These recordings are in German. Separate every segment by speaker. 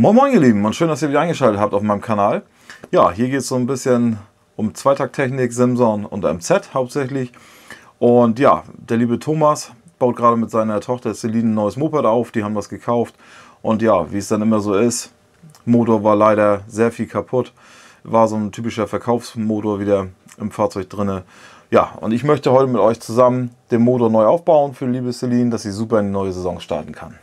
Speaker 1: Moin Moin ihr Lieben und schön, dass ihr wieder eingeschaltet habt auf meinem Kanal. Ja, hier geht es so ein bisschen um Zweitakttechnik, Simson und MZ hauptsächlich. Und ja, der liebe Thomas baut gerade mit seiner Tochter Celine ein neues Moped auf, die haben was gekauft. Und ja, wie es dann immer so ist, Motor war leider sehr viel kaputt. War so ein typischer Verkaufsmotor wieder im Fahrzeug drinne. Ja, und ich möchte heute mit euch zusammen den Motor neu aufbauen für liebe Celine, dass sie super in die neue Saison starten kann.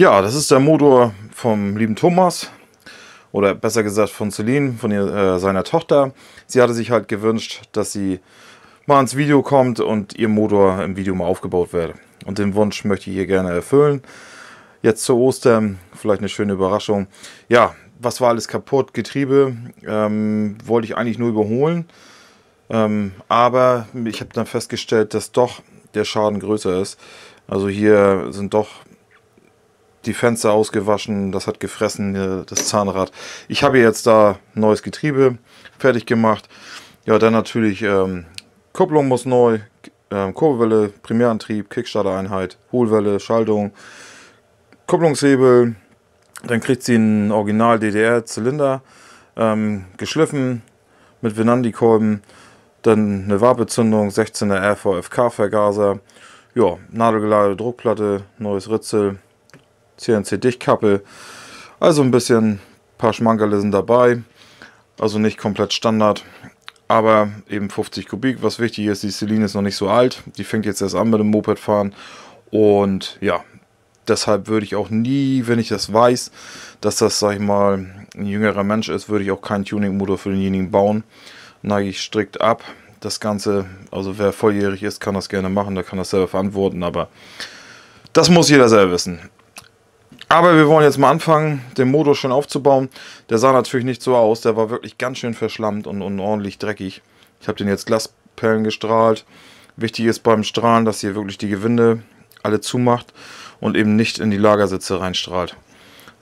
Speaker 1: Ja, das ist der Motor vom lieben Thomas. Oder besser gesagt von Celine, von ihr, äh, seiner Tochter. Sie hatte sich halt gewünscht, dass sie mal ins Video kommt und ihr Motor im Video mal aufgebaut werde. Und den Wunsch möchte ich ihr gerne erfüllen. Jetzt zu Ostern, vielleicht eine schöne Überraschung. Ja, was war alles kaputt? Getriebe ähm, wollte ich eigentlich nur überholen. Ähm, aber ich habe dann festgestellt, dass doch der Schaden größer ist. Also hier sind doch die Fenster ausgewaschen, das hat gefressen, das Zahnrad. Ich habe jetzt da neues Getriebe fertig gemacht. Ja, dann natürlich ähm, Kupplung muss neu, ähm, Kurbelwelle, Primärantrieb, Kickstarter-Einheit, Hohlwelle, Schaltung, Kupplungshebel. Dann kriegt sie einen Original DDR-Zylinder, ähm, geschliffen mit Venandi-Kolben. Dann eine Warbezündung, 16er RVFK-Vergaser. Ja, nadelgeladene Druckplatte, neues Ritzel, CNC-Dichtkappe. Also ein bisschen, ein paar Schmankerle sind dabei. Also nicht komplett Standard, aber eben 50 Kubik. Was wichtig ist, die Celine ist noch nicht so alt. Die fängt jetzt erst an mit dem Moped fahren. Und ja, deshalb würde ich auch nie, wenn ich das weiß, dass das, sag ich mal, ein jüngerer Mensch ist, würde ich auch keinen Tuning-Motor für denjenigen bauen. Neige ich strikt ab. Das Ganze, also wer volljährig ist, kann das gerne machen, der kann das selber verantworten, aber das muss jeder selber wissen. Aber wir wollen jetzt mal anfangen, den Motor schön aufzubauen. Der sah natürlich nicht so aus, der war wirklich ganz schön verschlammt und, und ordentlich dreckig. Ich habe den jetzt Glasperlen gestrahlt. Wichtig ist beim Strahlen, dass ihr wirklich die Gewinde alle zumacht und eben nicht in die Lagersitze reinstrahlt.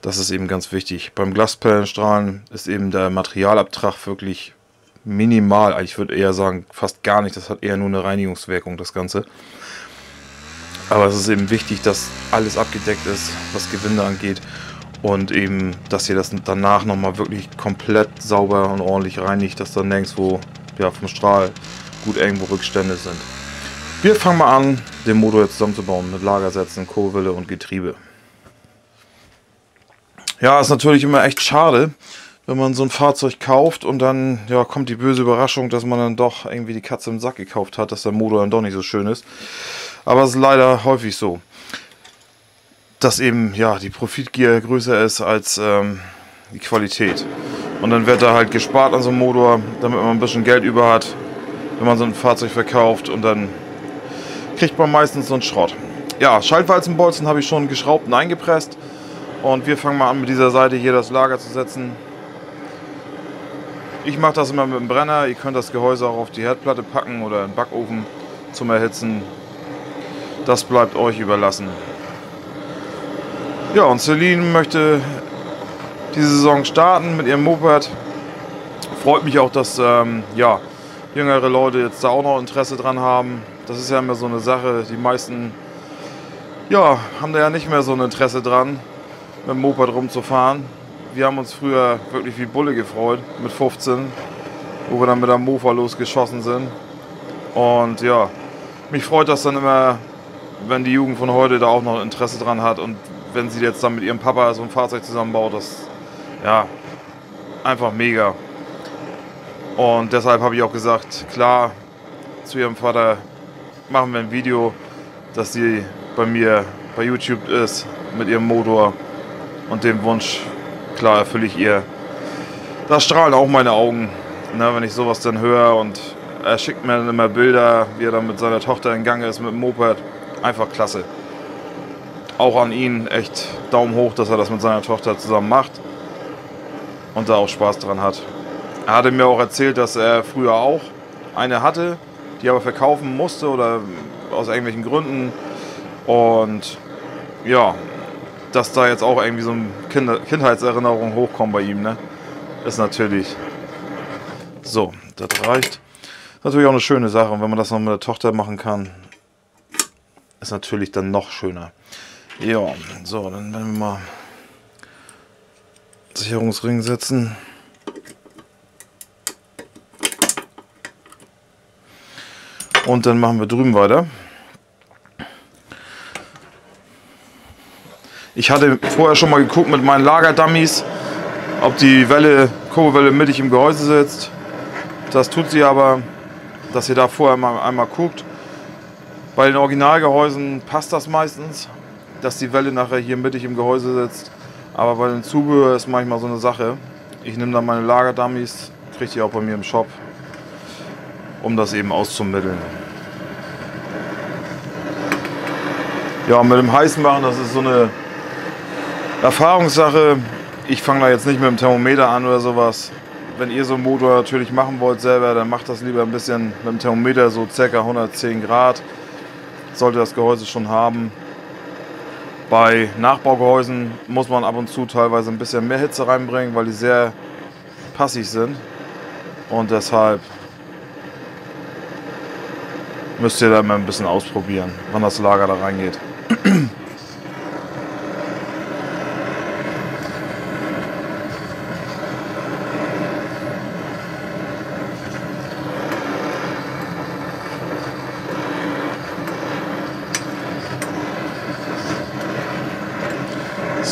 Speaker 1: Das ist eben ganz wichtig. Beim Glasperlenstrahlen ist eben der Materialabtrag wirklich minimal. Ich würde eher sagen, fast gar nicht. Das hat eher nur eine Reinigungswirkung, das Ganze. Aber es ist eben wichtig, dass alles abgedeckt ist, was Gewinde angeht. Und eben, dass ihr das danach nochmal wirklich komplett sauber und ordentlich reinigt, dass dann nirgendwo ja, vom Strahl gut irgendwo Rückstände sind. Wir fangen mal an, den Motor jetzt zusammenzubauen mit Lagersätzen, Kurbelwelle und Getriebe. Ja, ist natürlich immer echt schade, wenn man so ein Fahrzeug kauft und dann ja, kommt die böse Überraschung, dass man dann doch irgendwie die Katze im Sack gekauft hat, dass der Motor dann doch nicht so schön ist. Aber es ist leider häufig so, dass eben ja die Profitgier größer ist als ähm, die Qualität. Und dann wird da halt gespart an so einem Motor, damit man ein bisschen Geld über hat, wenn man so ein Fahrzeug verkauft und dann kriegt man meistens so einen Schrott. Ja, Schaltwalzenbolzen habe ich schon geschraubt und eingepresst. Und wir fangen mal an mit dieser Seite hier das Lager zu setzen. Ich mache das immer mit dem Brenner. Ihr könnt das Gehäuse auch auf die Herdplatte packen oder in den Backofen zum Erhitzen. Das bleibt euch überlassen. Ja, und Celine möchte diese Saison starten mit ihrem Moped. Freut mich auch, dass ähm, ja, jüngere Leute jetzt da auch noch Interesse dran haben. Das ist ja immer so eine Sache. Die meisten ja, haben da ja nicht mehr so ein Interesse dran, mit dem Moped rumzufahren. Wir haben uns früher wirklich wie Bulle gefreut mit 15, wo wir dann mit der Mofa losgeschossen sind. Und ja, mich freut das dann immer, wenn die Jugend von heute da auch noch Interesse dran hat und wenn sie jetzt dann mit ihrem Papa so ein Fahrzeug zusammenbaut, das ja einfach mega. Und deshalb habe ich auch gesagt, klar, zu ihrem Vater machen wir ein Video, dass sie bei mir bei YouTube ist mit ihrem Motor und dem Wunsch, klar erfülle ich ihr. Da strahlen auch meine Augen, ne, wenn ich sowas dann höre und er schickt mir dann immer Bilder, wie er dann mit seiner Tochter in Gang ist mit dem Moped einfach klasse. Auch an ihn echt Daumen hoch, dass er das mit seiner Tochter zusammen macht. und da auch Spaß dran hat. Er hatte mir auch erzählt, dass er früher auch eine hatte, die aber verkaufen musste oder aus irgendwelchen Gründen. Und ja, dass da jetzt auch irgendwie so eine Kinder Kindheitserinnerung hochkommt bei ihm, ne? Ist natürlich so, das reicht. Natürlich auch eine schöne Sache. Und wenn man das noch mit der Tochter machen kann, ist natürlich dann noch schöner. Ja, so, dann werden wir mal Sicherungsring setzen. Und dann machen wir drüben weiter. Ich hatte vorher schon mal geguckt mit meinen Lagerdummies, ob die Welle, Kurbelwelle mittig im Gehäuse sitzt. Das tut sie aber, dass ihr da vorher mal einmal guckt. Bei den Originalgehäusen passt das meistens, dass die Welle nachher hier mittig im Gehäuse sitzt. Aber bei den Zubehör ist manchmal so eine Sache. Ich nehme dann meine Lagerdummies, kriege die auch bei mir im Shop, um das eben auszumitteln. Ja, mit dem heißen machen, das ist so eine Erfahrungssache. Ich fange da jetzt nicht mit dem Thermometer an oder sowas. Wenn ihr so einen Motor natürlich machen wollt selber, dann macht das lieber ein bisschen mit dem Thermometer, so ca. 110 Grad. Sollte das Gehäuse schon haben. Bei Nachbaugehäusen muss man ab und zu teilweise ein bisschen mehr Hitze reinbringen, weil die sehr passiv sind. Und deshalb müsst ihr da mal ein bisschen ausprobieren, wann das Lager da reingeht.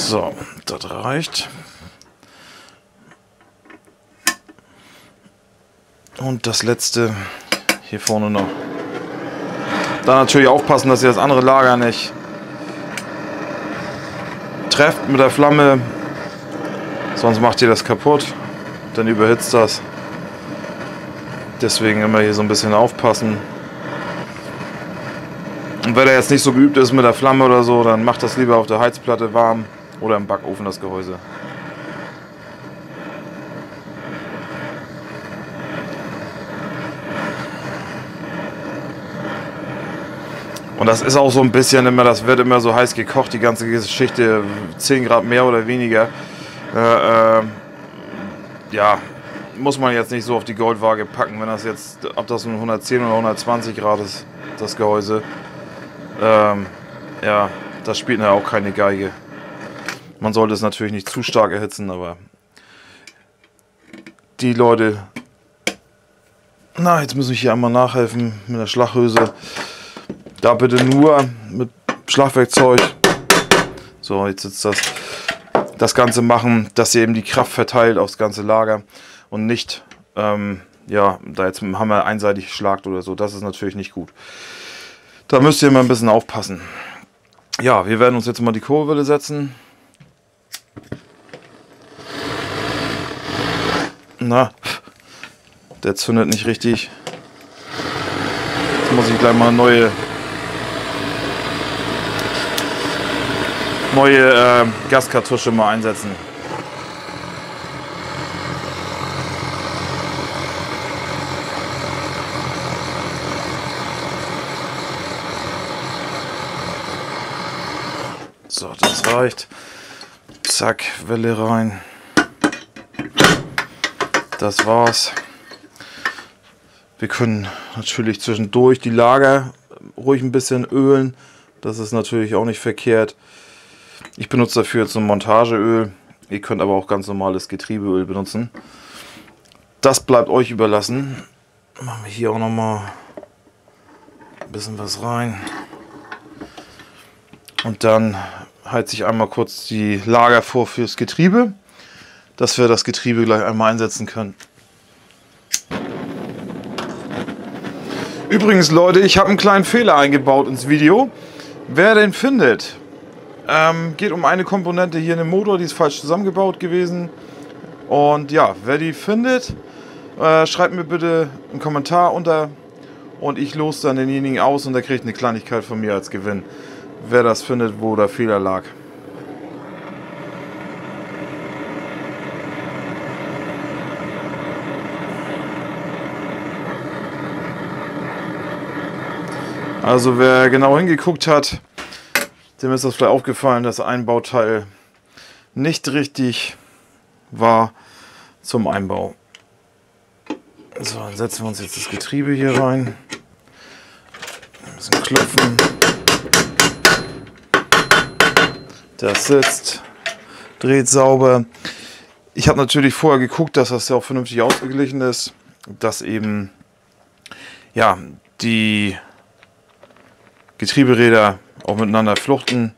Speaker 1: So, das reicht. Und das letzte hier vorne noch. Da natürlich aufpassen, dass ihr das andere Lager nicht trefft mit der Flamme. Sonst macht ihr das kaputt. Dann überhitzt das. Deswegen immer hier so ein bisschen aufpassen. Und wenn er jetzt nicht so geübt ist mit der Flamme oder so, dann macht das lieber auf der Heizplatte warm. Oder im Backofen das Gehäuse. Und das ist auch so ein bisschen immer, das wird immer so heiß gekocht, die ganze Geschichte, 10 Grad mehr oder weniger. Äh, äh, ja, muss man jetzt nicht so auf die Goldwaage packen, wenn das jetzt, ob das 110 oder 120 Grad ist, das Gehäuse. Ähm, ja, das spielt ja auch keine Geige. Man sollte es natürlich nicht zu stark erhitzen, aber die Leute. Na, jetzt muss ich hier einmal nachhelfen mit der Schlaghöse. Da bitte nur mit Schlagwerkzeug. So, jetzt sitzt das. Das Ganze machen, dass ihr eben die Kraft verteilt aufs ganze Lager und nicht, ähm, ja, da jetzt mit dem Hammer einseitig schlagt oder so. Das ist natürlich nicht gut. Da müsst ihr mal ein bisschen aufpassen. Ja, wir werden uns jetzt mal die Kurbelwelle setzen. Na, der zündet nicht richtig. Jetzt muss ich gleich mal neue neue äh, Gaskartusche mal einsetzen. So, das reicht. Zack, Welle rein. Das war's. Wir können natürlich zwischendurch die Lager ruhig ein bisschen ölen. Das ist natürlich auch nicht verkehrt. Ich benutze dafür jetzt ein Montageöl. Ihr könnt aber auch ganz normales Getriebeöl benutzen. Das bleibt euch überlassen. Machen wir hier auch noch mal ein bisschen was rein. Und dann heize ich einmal kurz die Lager vor fürs Getriebe, dass wir das Getriebe gleich einmal einsetzen können. Übrigens Leute, ich habe einen kleinen Fehler eingebaut ins Video. Wer den findet, ähm, geht um eine Komponente hier in dem Motor, die ist falsch zusammengebaut gewesen. Und ja, wer die findet, äh, schreibt mir bitte einen Kommentar unter und ich los dann denjenigen aus und der kriegt eine Kleinigkeit von mir als Gewinn. Wer das findet, wo der Fehler lag. Also wer genau hingeguckt hat, dem ist das vielleicht aufgefallen, dass ein Bauteil nicht richtig war zum Einbau. So, dann setzen wir uns jetzt das Getriebe hier rein. Ein bisschen klopfen. Das sitzt, dreht sauber. Ich habe natürlich vorher geguckt, dass das ja auch vernünftig ausgeglichen ist, dass eben ja die Getrieberäder auch miteinander fluchten.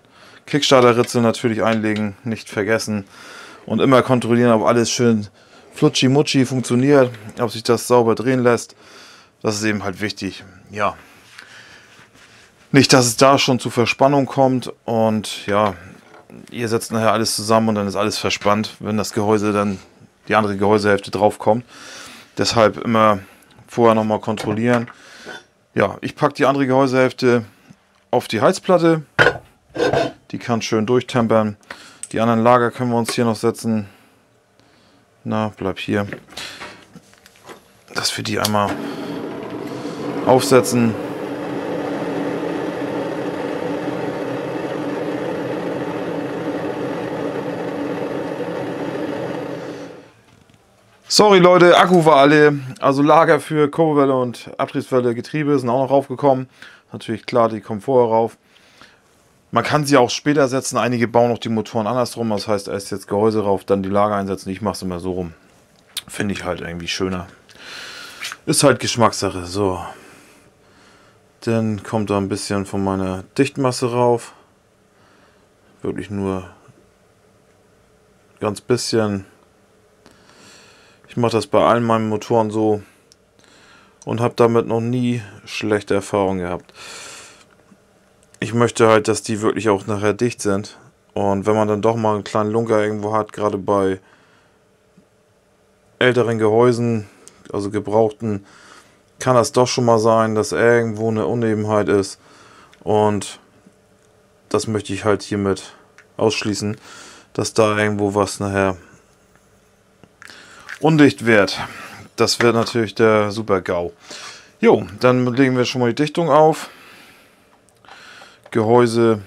Speaker 1: Kickstarter-Ritze natürlich einlegen, nicht vergessen. Und immer kontrollieren, ob alles schön flutschi-mutschi funktioniert, ob sich das sauber drehen lässt. Das ist eben halt wichtig. Ja. Nicht, dass es da schon zu Verspannung kommt und ja, ihr setzt nachher alles zusammen und dann ist alles verspannt, wenn das Gehäuse dann die andere Gehäusehälfte drauf kommt. Deshalb immer vorher nochmal kontrollieren. Ja, ich packe die andere Gehäusehälfte auf die Heizplatte. Die kann schön durchtempern. Die anderen Lager können wir uns hier noch setzen. Na, bleib hier. Dass wir die einmal aufsetzen. Sorry Leute, Akku war alle. Also Lager für Kurbelwelle und Abtriebswelle Getriebe sind auch noch raufgekommen. Natürlich klar, die kommen vorher rauf. Man kann sie auch später setzen. Einige bauen auch die Motoren andersrum. Das heißt, erst jetzt Gehäuse rauf, dann die Lager einsetzen. Ich mache es immer so rum. Finde ich halt irgendwie schöner. Ist halt Geschmackssache. So. Dann kommt da ein bisschen von meiner Dichtmasse rauf. Wirklich nur ganz bisschen. Ich mache das bei allen meinen Motoren so und habe damit noch nie schlechte Erfahrungen gehabt. Ich möchte halt, dass die wirklich auch nachher dicht sind. Und wenn man dann doch mal einen kleinen Lunker irgendwo hat, gerade bei älteren Gehäusen, also gebrauchten, kann das doch schon mal sein, dass irgendwo eine Unebenheit ist. Und das möchte ich halt hiermit ausschließen, dass da irgendwo was nachher undicht wird. Das wird natürlich der super GAU. Jo, dann legen wir schon mal die Dichtung auf. Gehäuse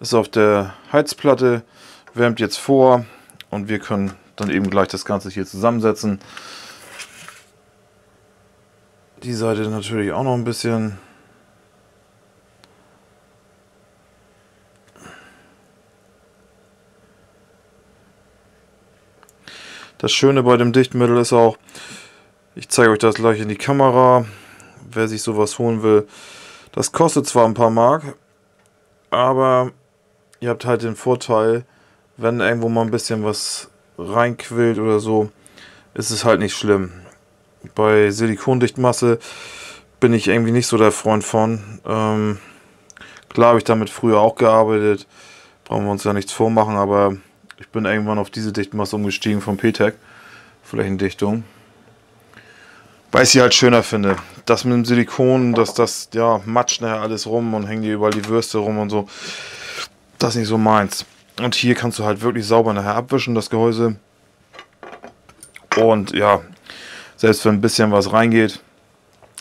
Speaker 1: ist auf der Heizplatte, wärmt jetzt vor und wir können dann eben gleich das Ganze hier zusammensetzen. Die Seite natürlich auch noch ein bisschen Das Schöne bei dem Dichtmittel ist auch, ich zeige euch das gleich in die Kamera, wer sich sowas holen will. Das kostet zwar ein paar Mark, aber ihr habt halt den Vorteil, wenn irgendwo mal ein bisschen was reinquillt oder so, ist es halt nicht schlimm. Bei Silikondichtmasse bin ich irgendwie nicht so der Freund von. Ähm, klar habe ich damit früher auch gearbeitet, brauchen wir uns ja nichts vormachen, aber ich bin irgendwann auf diese Dichtmasse umgestiegen von PTEC, Flächendichtung. Weil ich sie halt schöner finde. Das mit dem Silikon, dass das, ja, matscht nachher alles rum und hängen dir überall die Würste rum und so. Das ist nicht so meins. Und hier kannst du halt wirklich sauber nachher abwischen, das Gehäuse. Und ja, selbst wenn ein bisschen was reingeht,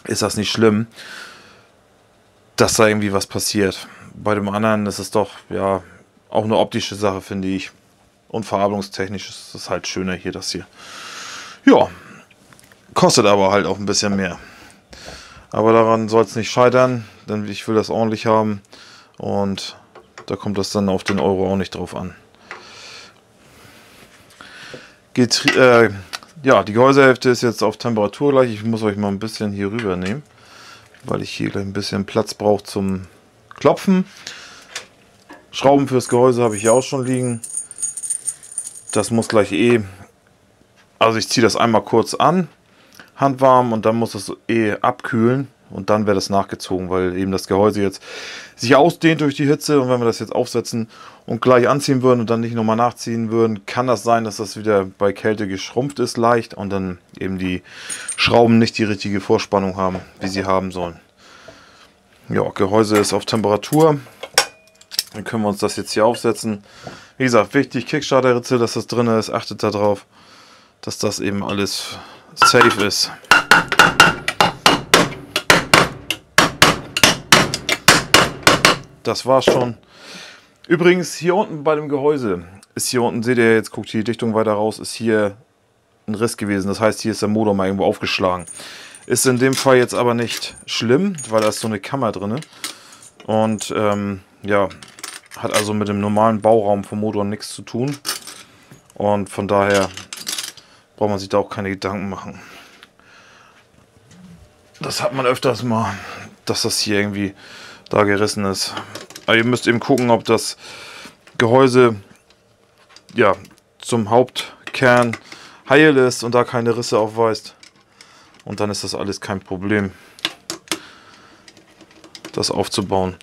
Speaker 1: ist das nicht schlimm, dass da irgendwie was passiert. Bei dem anderen ist es doch, ja, auch eine optische Sache, finde ich. Und verarbeitungstechnisch ist es halt schöner hier, das hier. Ja, kostet aber halt auch ein bisschen mehr. Aber daran soll es nicht scheitern, denn ich will das ordentlich haben. Und da kommt das dann auf den Euro auch nicht drauf an. Getrie äh, ja, die Gehäusehälfte ist jetzt auf Temperatur gleich. Ich muss euch mal ein bisschen hier rüber nehmen, weil ich hier gleich ein bisschen Platz brauche zum Klopfen. Schrauben fürs Gehäuse habe ich hier auch schon liegen. Das muss gleich eh. Also ich ziehe das einmal kurz an, handwarm und dann muss es eh abkühlen und dann wird es nachgezogen, weil eben das Gehäuse jetzt sich ausdehnt durch die Hitze und wenn wir das jetzt aufsetzen und gleich anziehen würden und dann nicht nochmal nachziehen würden, kann das sein, dass das wieder bei Kälte geschrumpft ist leicht und dann eben die Schrauben nicht die richtige Vorspannung haben, wie sie haben sollen. Ja, Gehäuse ist auf Temperatur. Dann können wir uns das jetzt hier aufsetzen. Wie gesagt, wichtig, Kickstarter-Ritze, dass das drin ist. Achtet darauf, dass das eben alles safe ist. das war's schon. Übrigens, hier unten bei dem Gehäuse ist hier unten, seht ihr jetzt, guckt die Dichtung weiter raus, ist hier ein Riss gewesen. Das heißt, hier ist der Motor mal irgendwo aufgeschlagen. Ist in dem Fall jetzt aber nicht schlimm, weil da ist so eine Kammer drin. Und ähm, ja, hat also mit dem normalen Bauraum vom Motor nichts zu tun. Und von daher braucht man sich da auch keine Gedanken machen. Das hat man öfters mal, dass das hier irgendwie da gerissen ist. Aber ihr müsst eben gucken, ob das Gehäuse ja, zum Hauptkern heil ist und da keine Risse aufweist. Und dann ist das alles kein Problem, das aufzubauen.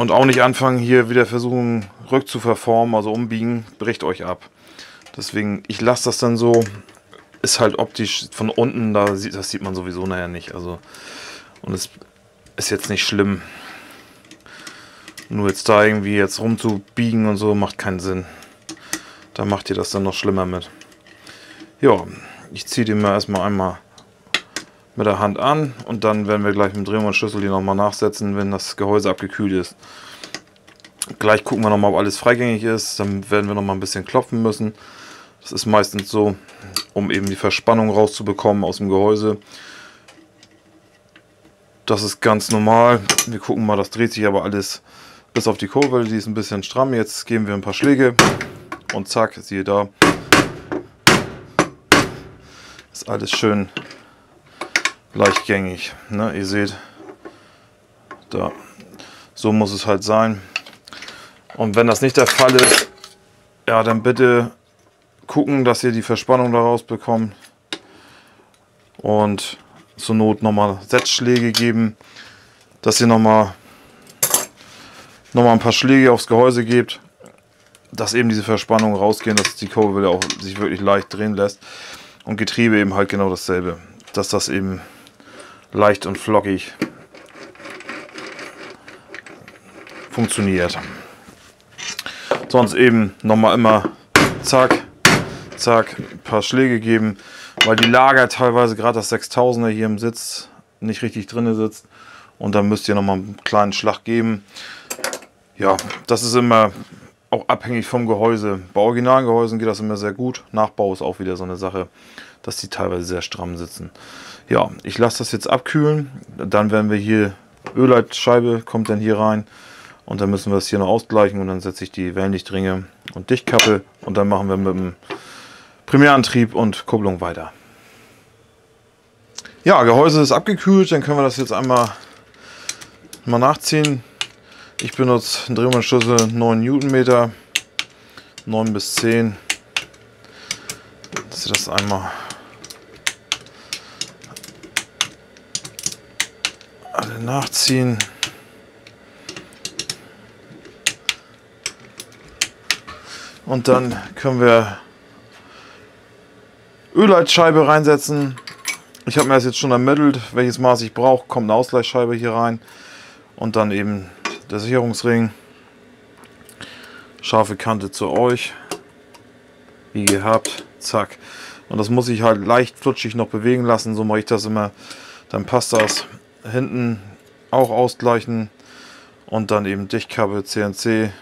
Speaker 1: Und auch nicht anfangen, hier wieder versuchen, rückzuverformen, also umbiegen, bricht euch ab. Deswegen, ich lasse das dann so. Ist halt optisch von unten, da sieht, das sieht man sowieso nachher nicht. Also, und es ist jetzt nicht schlimm. Nur jetzt da irgendwie jetzt rumzubiegen und so macht keinen Sinn. Da macht ihr das dann noch schlimmer mit. Ja, ich ziehe den mal erstmal einmal mit der Hand an und dann werden wir gleich mit dem Drehmomentschlüssel die nochmal nachsetzen, wenn das Gehäuse abgekühlt ist. Gleich gucken wir nochmal, ob alles freigängig ist. Dann werden wir nochmal ein bisschen klopfen müssen. Das ist meistens so, um eben die Verspannung rauszubekommen aus dem Gehäuse. Das ist ganz normal. Wir gucken mal, das dreht sich aber alles bis auf die Kurve. Die ist ein bisschen stramm. Jetzt geben wir ein paar Schläge und zack, siehe da, ist alles schön leichtgängig. Ne? Ihr seht, da, so muss es halt sein. Und wenn das nicht der Fall ist, ja, dann bitte gucken, dass ihr die Verspannung daraus bekommt. Und zur Not nochmal Setzschläge geben, dass ihr nochmal noch mal ein paar Schläge aufs Gehäuse gebt dass eben diese Verspannungen rausgehen, dass die Kurbel auch sich wirklich leicht drehen lässt. Und Getriebe eben halt genau dasselbe. Dass das eben leicht und flockig funktioniert. Sonst eben nochmal immer zack, zack, ein paar Schläge geben, weil die Lager teilweise gerade das 6000er hier im Sitz nicht richtig drin sitzt. Und dann müsst ihr nochmal einen kleinen Schlag geben. Ja, das ist immer auch abhängig vom Gehäuse. Bei originalen Gehäusen geht das immer sehr gut. Nachbau ist auch wieder so eine Sache, dass die teilweise sehr stramm sitzen. Ja, ich lasse das jetzt abkühlen. Dann werden wir hier Ölleitscheibe kommt dann hier rein. Und dann müssen wir es hier noch ausgleichen und dann setze ich die Wellenlichtringe und Dichtkappe und dann machen wir mit dem Primärantrieb und Kupplung weiter. Ja, Gehäuse ist abgekühlt, dann können wir das jetzt einmal mal nachziehen. Ich benutze einen Drehmomentschlüssel 9 Newtonmeter, 9 bis 10. Dass ihr das einmal nachziehen. Und dann können wir Ölleitscheibe reinsetzen. Ich habe mir das jetzt schon ermittelt, welches Maß ich brauche. Kommt eine Ausgleichsscheibe hier rein. Und dann eben der Sicherungsring. Scharfe Kante zu euch. Wie gehabt. Zack. Und das muss ich halt leicht flutschig noch bewegen lassen. So mache ich das immer. Dann passt das. Hinten auch ausgleichen. Und dann eben Dichtkappe CNC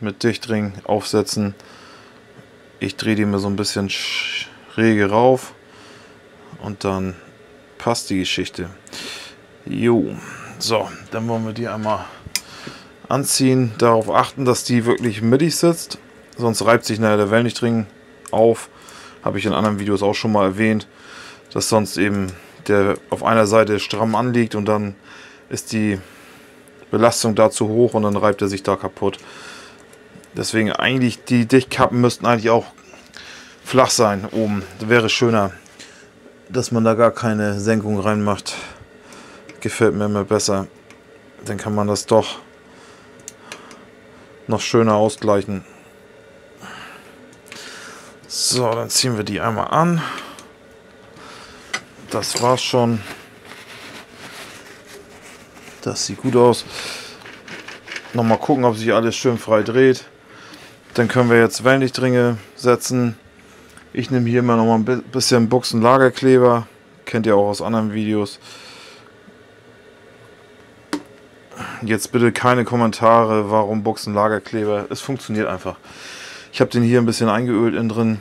Speaker 1: mit Dichtring aufsetzen. Ich drehe die mir so ein bisschen schräge rauf. Und dann passt die Geschichte. Jo. So, dann wollen wir die einmal anziehen, darauf achten, dass die wirklich mittig sitzt, sonst reibt sich nachher der Wellenlichtring auf. Habe ich in anderen Videos auch schon mal erwähnt, dass sonst eben der auf einer Seite stramm anliegt und dann ist die Belastung da zu hoch und dann reibt er sich da kaputt. Deswegen eigentlich die Dichtkappen müssten eigentlich auch flach sein oben. Das wäre schöner, dass man da gar keine Senkung reinmacht. Gefällt mir immer besser. Dann kann man das doch noch schöner ausgleichen. So, dann ziehen wir die einmal an. Das war's schon. Das sieht gut aus. Nochmal gucken, ob sich alles schön frei dreht. Dann können wir jetzt Wellenlichtringe setzen. Ich nehme hier immer noch mal ein bisschen Buchsen-Lagerkleber. Kennt ihr auch aus anderen Videos. Jetzt bitte keine Kommentare, warum Buchsenlagerkleber. Es funktioniert einfach. Ich habe den hier ein bisschen eingeölt innen drin.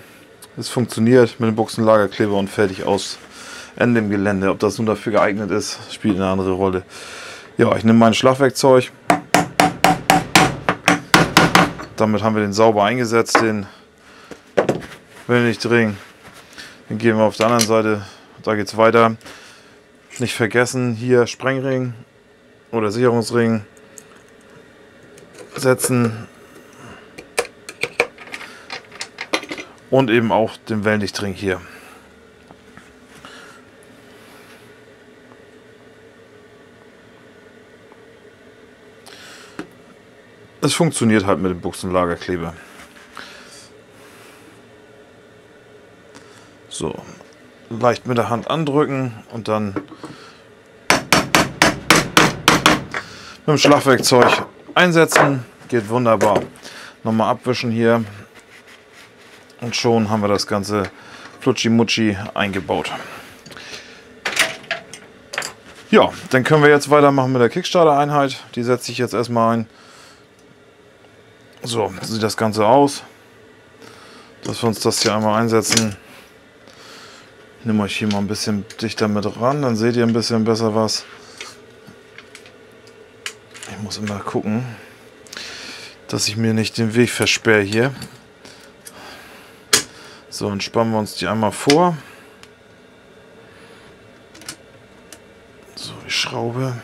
Speaker 1: Es funktioniert mit dem Buchsenlagerkleber und fertig aus. Ende im Gelände. Ob das nun dafür geeignet ist, spielt eine andere Rolle. Ja, ich nehme mein Schlagwerkzeug. Damit haben wir den sauber eingesetzt, den Wendigring. Dann gehen wir auf der anderen Seite, da geht es weiter. Nicht vergessen, hier Sprengring oder Sicherungsring setzen. Und eben auch den Wellendichtring hier. Es funktioniert halt mit dem Buchsenlagerkleber. So, leicht mit der Hand andrücken und dann mit dem Schlagwerkzeug einsetzen. Geht wunderbar. Nochmal abwischen hier und schon haben wir das ganze Flutschi-Mutschi eingebaut. Ja, dann können wir jetzt weitermachen mit der Kickstarter-Einheit. Die setze ich jetzt erstmal ein. So, sieht das Ganze aus. Dass wir uns das hier einmal einsetzen. Ich nehme euch hier mal ein bisschen dichter mit ran, dann seht ihr ein bisschen besser was. Ich muss immer gucken, dass ich mir nicht den Weg versperre hier. So, dann spannen wir uns die einmal vor. So, die Schraube.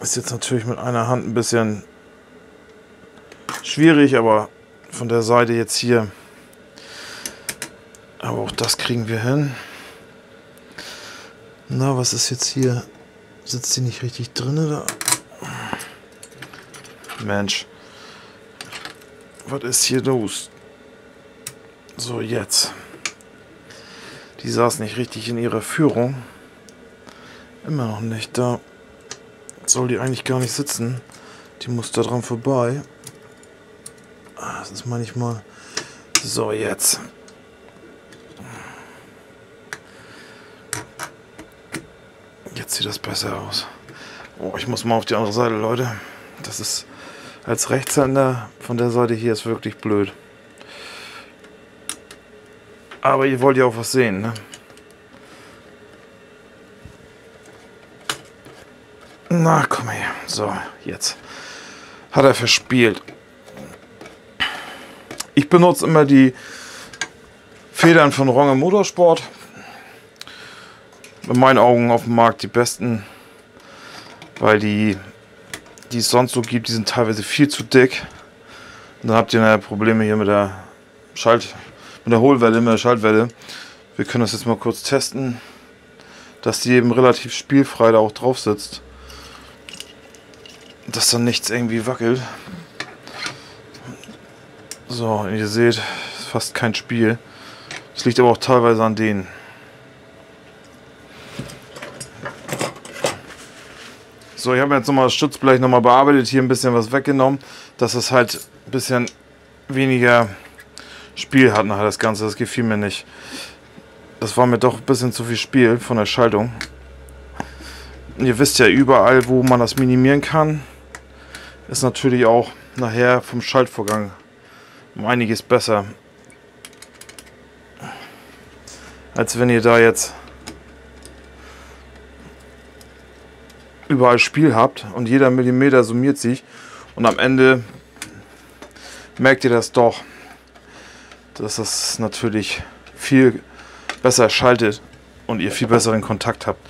Speaker 1: Ist jetzt natürlich mit einer Hand ein bisschen schwierig, aber von der Seite jetzt hier. Aber auch das kriegen wir hin. Na, was ist jetzt hier? Sitzt die nicht richtig drin oder? Mensch. Was ist hier los? So, jetzt. Die saß nicht richtig in ihrer Führung. Immer noch nicht da soll die eigentlich gar nicht sitzen. Die muss da dran vorbei. Ah, das ist manchmal... So, jetzt. Jetzt sieht das besser aus. Oh, ich muss mal auf die andere Seite, Leute. Das ist als Rechtshänder von der Seite hier ist wirklich blöd. Aber ihr wollt ja auch was sehen, ne? Na, komm her. So, jetzt. Hat er verspielt. Ich benutze immer die Federn von Ronge Motorsport. In meinen Augen auf dem Markt die besten. Weil die, die es sonst so gibt, die sind teilweise viel zu dick. Und dann habt ihr Probleme hier mit der Schalt, mit der Hohlwelle, mit der Schaltwelle. Wir können das jetzt mal kurz testen, dass die eben relativ spielfrei da auch drauf sitzt dass dann nichts irgendwie wackelt. So, ihr seht, fast kein Spiel. Das liegt aber auch teilweise an denen. So, ich habe jetzt nochmal das Stützblech nochmal bearbeitet, hier ein bisschen was weggenommen, dass es halt ein bisschen weniger Spiel hat nachher das Ganze. Das gefiel mir nicht. Das war mir doch ein bisschen zu viel Spiel von der Schaltung. Ihr wisst ja überall, wo man das minimieren kann, ist natürlich auch nachher vom Schaltvorgang um einiges besser. Als wenn ihr da jetzt überall Spiel habt und jeder Millimeter summiert sich und am Ende merkt ihr das doch, dass das natürlich viel besser schaltet und ihr viel besseren Kontakt habt.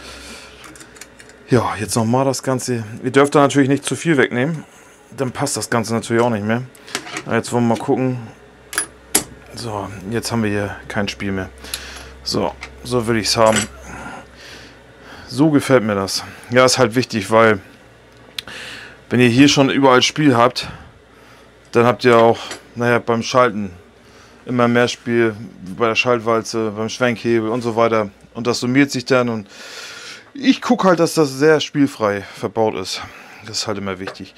Speaker 1: Ja, jetzt nochmal das Ganze. Ihr dürft da natürlich nicht zu viel wegnehmen dann passt das Ganze natürlich auch nicht mehr. Jetzt wollen wir mal gucken. So, jetzt haben wir hier kein Spiel mehr. So, so würde ich es haben. So gefällt mir das. Ja, ist halt wichtig, weil wenn ihr hier schon überall Spiel habt, dann habt ihr auch, naja, beim Schalten immer mehr Spiel, bei der Schaltwalze, beim Schwenkhebel und so weiter. Und das summiert sich dann und ich gucke halt, dass das sehr spielfrei verbaut ist. Das ist halt immer wichtig.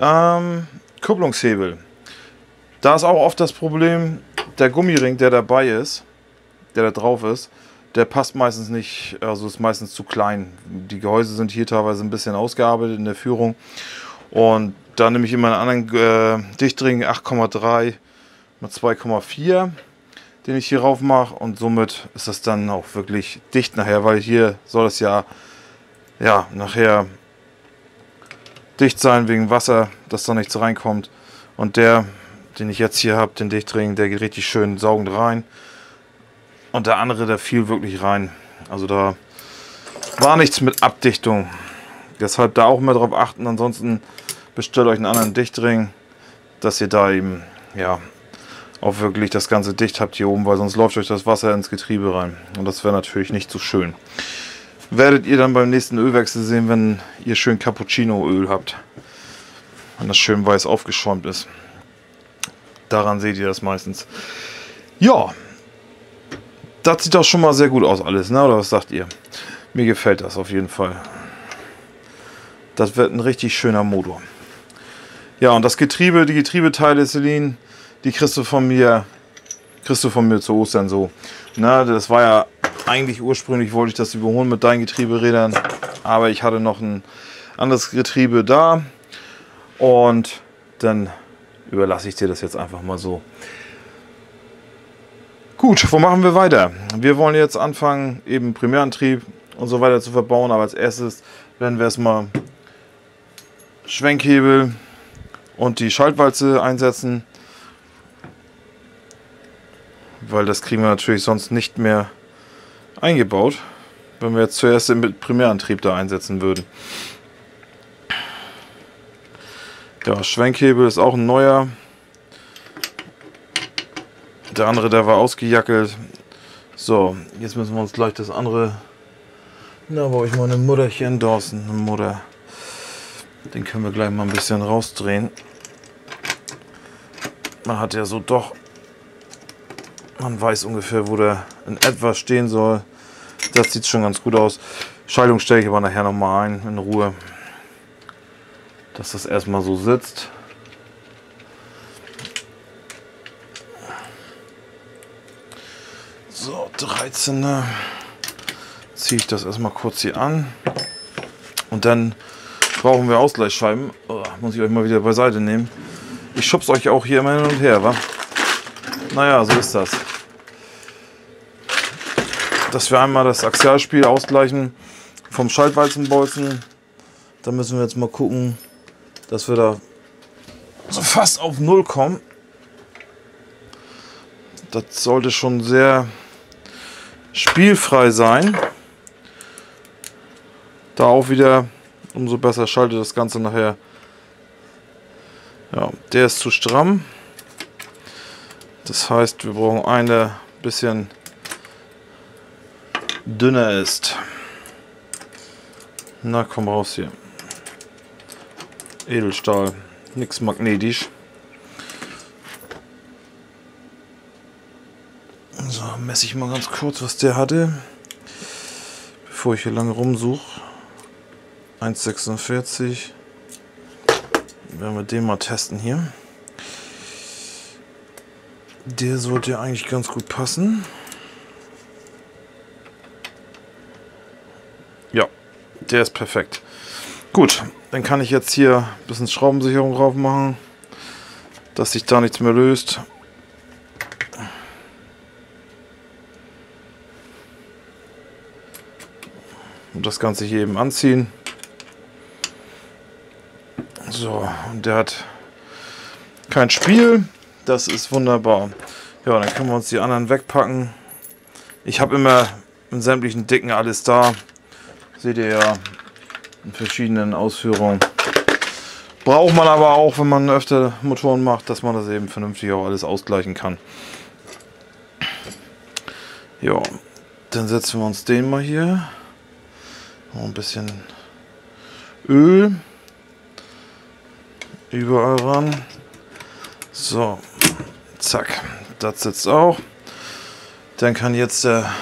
Speaker 1: Ähm, Kupplungshebel. Da ist auch oft das Problem, der Gummiring, der dabei ist, der da drauf ist, der passt meistens nicht, also ist meistens zu klein. Die Gehäuse sind hier teilweise ein bisschen ausgearbeitet in der Führung. Und da nehme ich immer einen anderen äh, Dichtring 8,3 mit 2,4, den ich hier rauf mache. Und somit ist das dann auch wirklich dicht nachher, weil hier soll es ja, ja nachher dicht sein wegen Wasser, dass da nichts reinkommt. Und der, den ich jetzt hier habe, den Dichtring, der geht richtig schön saugend rein. Und der andere, der fiel wirklich rein. Also da war nichts mit Abdichtung. Deshalb da auch mal drauf achten. Ansonsten bestellt euch einen anderen Dichtring, dass ihr da eben ja auch wirklich das Ganze dicht habt hier oben, weil sonst läuft euch das Wasser ins Getriebe rein. Und das wäre natürlich nicht so schön. Werdet ihr dann beim nächsten Ölwechsel sehen, wenn ihr schön Cappuccino-Öl habt. Wenn das schön weiß aufgeschäumt ist. Daran seht ihr das meistens. Ja, das sieht doch schon mal sehr gut aus alles, ne? oder was sagt ihr? Mir gefällt das auf jeden Fall. Das wird ein richtig schöner Motor. Ja, und das Getriebe, die Getriebeteile, Celine, die kriegst du von mir, kriegst du von mir zu Ostern so. Na, das war ja eigentlich ursprünglich wollte ich das überholen mit deinen Getrieberädern, aber ich hatte noch ein anderes Getriebe da und dann überlasse ich dir das jetzt einfach mal so. Gut, wo machen wir weiter? Wir wollen jetzt anfangen, eben Primärantrieb und so weiter zu verbauen, aber als erstes werden wir erstmal Schwenkhebel und die Schaltwalze einsetzen, weil das kriegen wir natürlich sonst nicht mehr eingebaut, wenn wir jetzt zuerst den Primärantrieb da einsetzen würden. Ja, Schwenkhebel ist auch ein neuer. Der andere, der war ausgejackelt. So, jetzt müssen wir uns gleich das andere. Na, wo ich meine Mutterchen, Dawson, eine Mutter. Den können wir gleich mal ein bisschen rausdrehen. Man hat ja so doch. Man weiß ungefähr, wo der in etwa stehen soll. Das sieht schon ganz gut aus. Schaltung stelle ich aber nachher nochmal ein, in Ruhe. Dass das erstmal so sitzt. So, 13. Ziehe ich das erstmal kurz hier an. Und dann brauchen wir Ausgleichsscheiben. Oh, muss ich euch mal wieder beiseite nehmen. Ich schub's euch auch hier immer hin und her, wa? Naja, so ist das. Dass wir einmal das Axialspiel ausgleichen vom Schaltwalzenbolzen. Da müssen wir jetzt mal gucken, dass wir da so fast auf Null kommen. Das sollte schon sehr spielfrei sein. Da auch wieder, umso besser schaltet das Ganze nachher. Ja, der ist zu stramm. Das heißt, wir brauchen eine bisschen dünner ist. Na, komm raus hier. Edelstahl, nichts magnetisch. messe ich mal ganz kurz, was der hatte, bevor ich hier lange rumsuche. 1,46. Werden wir den mal testen hier. Der sollte eigentlich ganz gut passen. Der ist perfekt. Gut, dann kann ich jetzt hier ein bisschen Schraubensicherung drauf machen, dass sich da nichts mehr löst. und das Ganze hier eben anziehen. So, und der hat kein Spiel. Das ist wunderbar. Ja, dann können wir uns die anderen wegpacken. Ich habe immer in sämtlichen Dicken alles da. Seht ihr ja in verschiedenen Ausführungen. Braucht man aber auch, wenn man öfter Motoren macht, dass man das eben vernünftig auch alles ausgleichen kann. Ja, dann setzen wir uns den mal hier. Noch ein bisschen Öl überall ran. So, zack, das sitzt auch. Dann kann jetzt der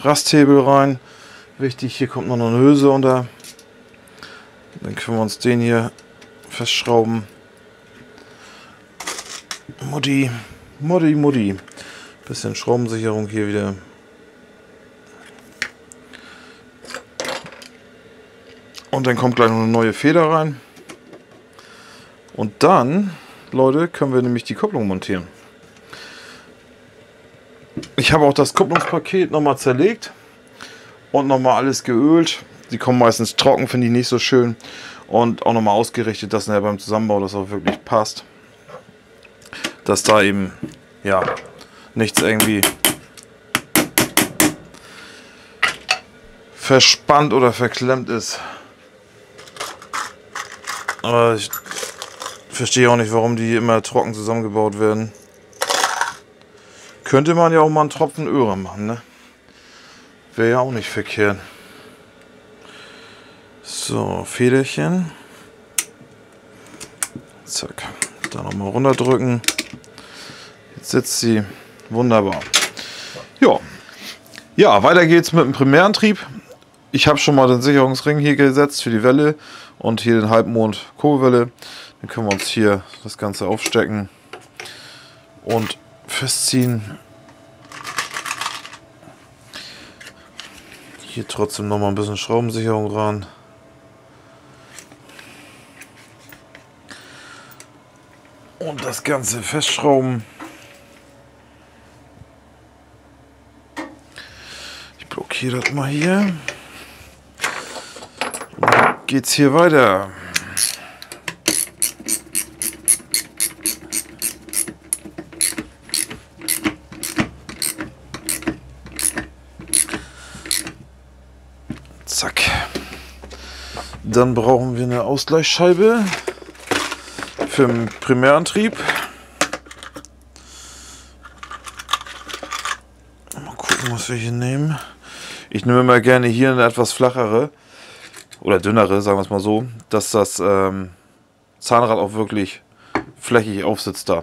Speaker 1: Rasthebel rein. Wichtig, hier kommt noch eine Hülse unter. Dann können wir uns den hier festschrauben. Mutti, Mutti, Mutti. Bisschen Schraubensicherung hier wieder. Und dann kommt gleich noch eine neue Feder rein. Und dann, Leute, können wir nämlich die Kupplung montieren. Ich habe auch das Kupplungspaket nochmal zerlegt und nochmal alles geölt. Die kommen meistens trocken, finde ich nicht so schön. Und auch nochmal ausgerichtet, dass nachher beim Zusammenbau das auch wirklich passt. Dass da eben, ja, nichts irgendwie verspannt oder verklemmt ist. Aber ich verstehe auch nicht, warum die immer trocken zusammengebaut werden. Könnte man ja auch mal einen Tropfen Öre machen, ne? Wäre ja auch nicht verkehrt. So, Federchen. Zack. Da nochmal runterdrücken. Jetzt sitzt sie wunderbar. Ja. Ja, weiter geht's mit dem Primärantrieb. Ich habe schon mal den Sicherungsring hier gesetzt für die Welle und hier den Halbmond Kurbelwelle. Dann können wir uns hier das Ganze aufstecken und festziehen. Hier trotzdem noch mal ein bisschen Schraubensicherung ran. Und das Ganze festschrauben. Ich blockiere das mal hier. Dann geht's hier weiter. Dann brauchen wir eine Ausgleichsscheibe für den Primärantrieb. Mal gucken, was wir hier nehmen. Ich nehme immer gerne hier eine etwas flachere oder dünnere, sagen wir es mal so, dass das ähm, Zahnrad auch wirklich flächig aufsitzt da.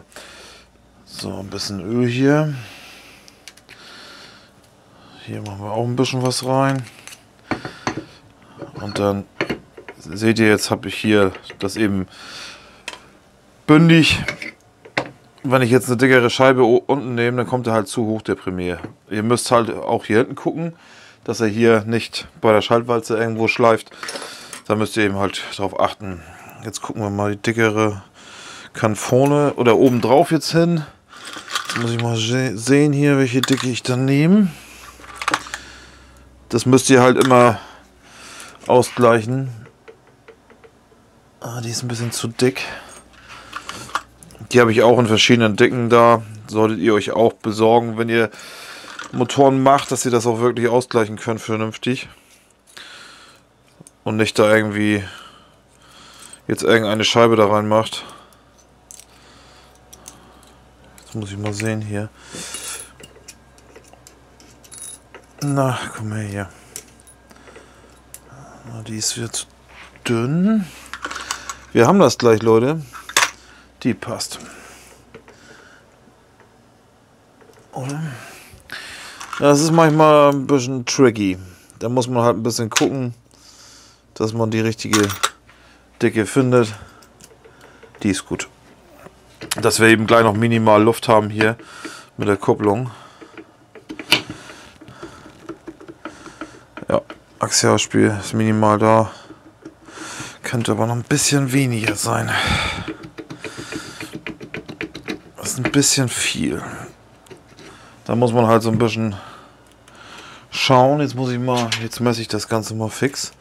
Speaker 1: So, ein bisschen Öl hier. Hier machen wir auch ein bisschen was rein. Und dann seht ihr, jetzt habe ich hier das eben bündig. Wenn ich jetzt eine dickere Scheibe unten nehme, dann kommt er halt zu hoch, der Premier. Ihr müsst halt auch hier hinten gucken, dass er hier nicht bei der Schaltwalze irgendwo schleift. Da müsst ihr eben halt darauf achten. Jetzt gucken wir mal, die dickere kann vorne oder oben drauf jetzt hin. Jetzt muss ich mal sehen hier, welche Dicke ich dann nehme. Das müsst ihr halt immer ausgleichen. Ah, die ist ein bisschen zu dick. Die habe ich auch in verschiedenen Dicken da. Solltet ihr euch auch besorgen, wenn ihr Motoren macht, dass ihr das auch wirklich ausgleichen könnt vernünftig. Und nicht da irgendwie jetzt irgendeine Scheibe da rein macht. Jetzt muss ich mal sehen hier. Na, komm mal hier. Die ist wieder zu dünn. Wir haben das gleich, Leute. Die passt. Das ist manchmal ein bisschen tricky. Da muss man halt ein bisschen gucken, dass man die richtige Dicke findet. Die ist gut. Dass wir eben gleich noch minimal Luft haben hier mit der Kupplung. Ja, Axialspiel ist minimal da. Könnte aber noch ein bisschen weniger sein. Das ist ein bisschen viel. Da muss man halt so ein bisschen schauen. Jetzt muss ich mal, jetzt messe ich das Ganze mal fix,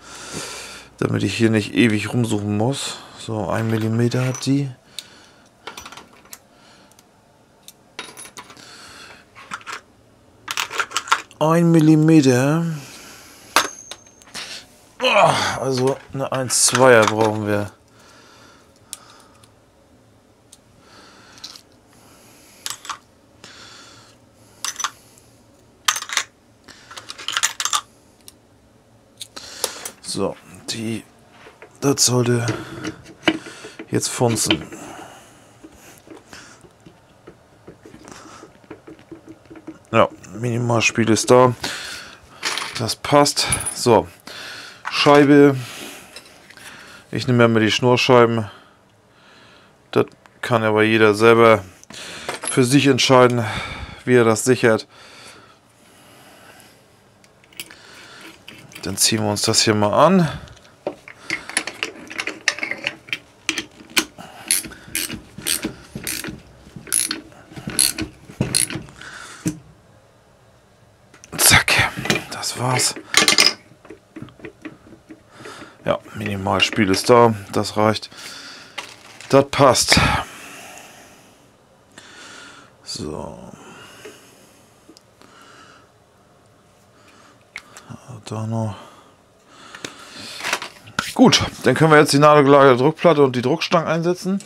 Speaker 1: damit ich hier nicht ewig rumsuchen muss. So, ein Millimeter hat die. Ein Millimeter. Also eine 1,2er brauchen wir. So, die, das sollte jetzt funzen. Ja, Minimalspiel ist da. Das passt. So, Scheibe. Ich nehme mir die Schnurscheiben. Das kann aber jeder selber für sich entscheiden, wie er das sichert. Dann ziehen wir uns das hier mal an. Zack, das war's. Minimalspiel ist da. Das reicht. Das passt. So. Da noch. Gut, dann können wir jetzt die nadelgelagerte Druckplatte und die Druckstange einsetzen.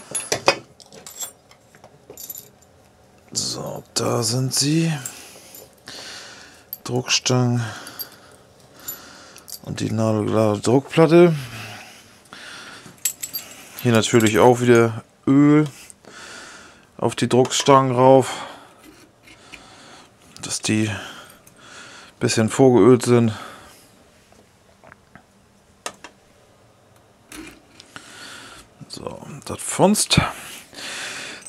Speaker 1: So, da sind sie. Druckstange und die nadelgelagerte Druckplatte. Hier natürlich auch wieder Öl auf die Druckstangen rauf, dass die ein bisschen vorgeölt sind. So, das funzt.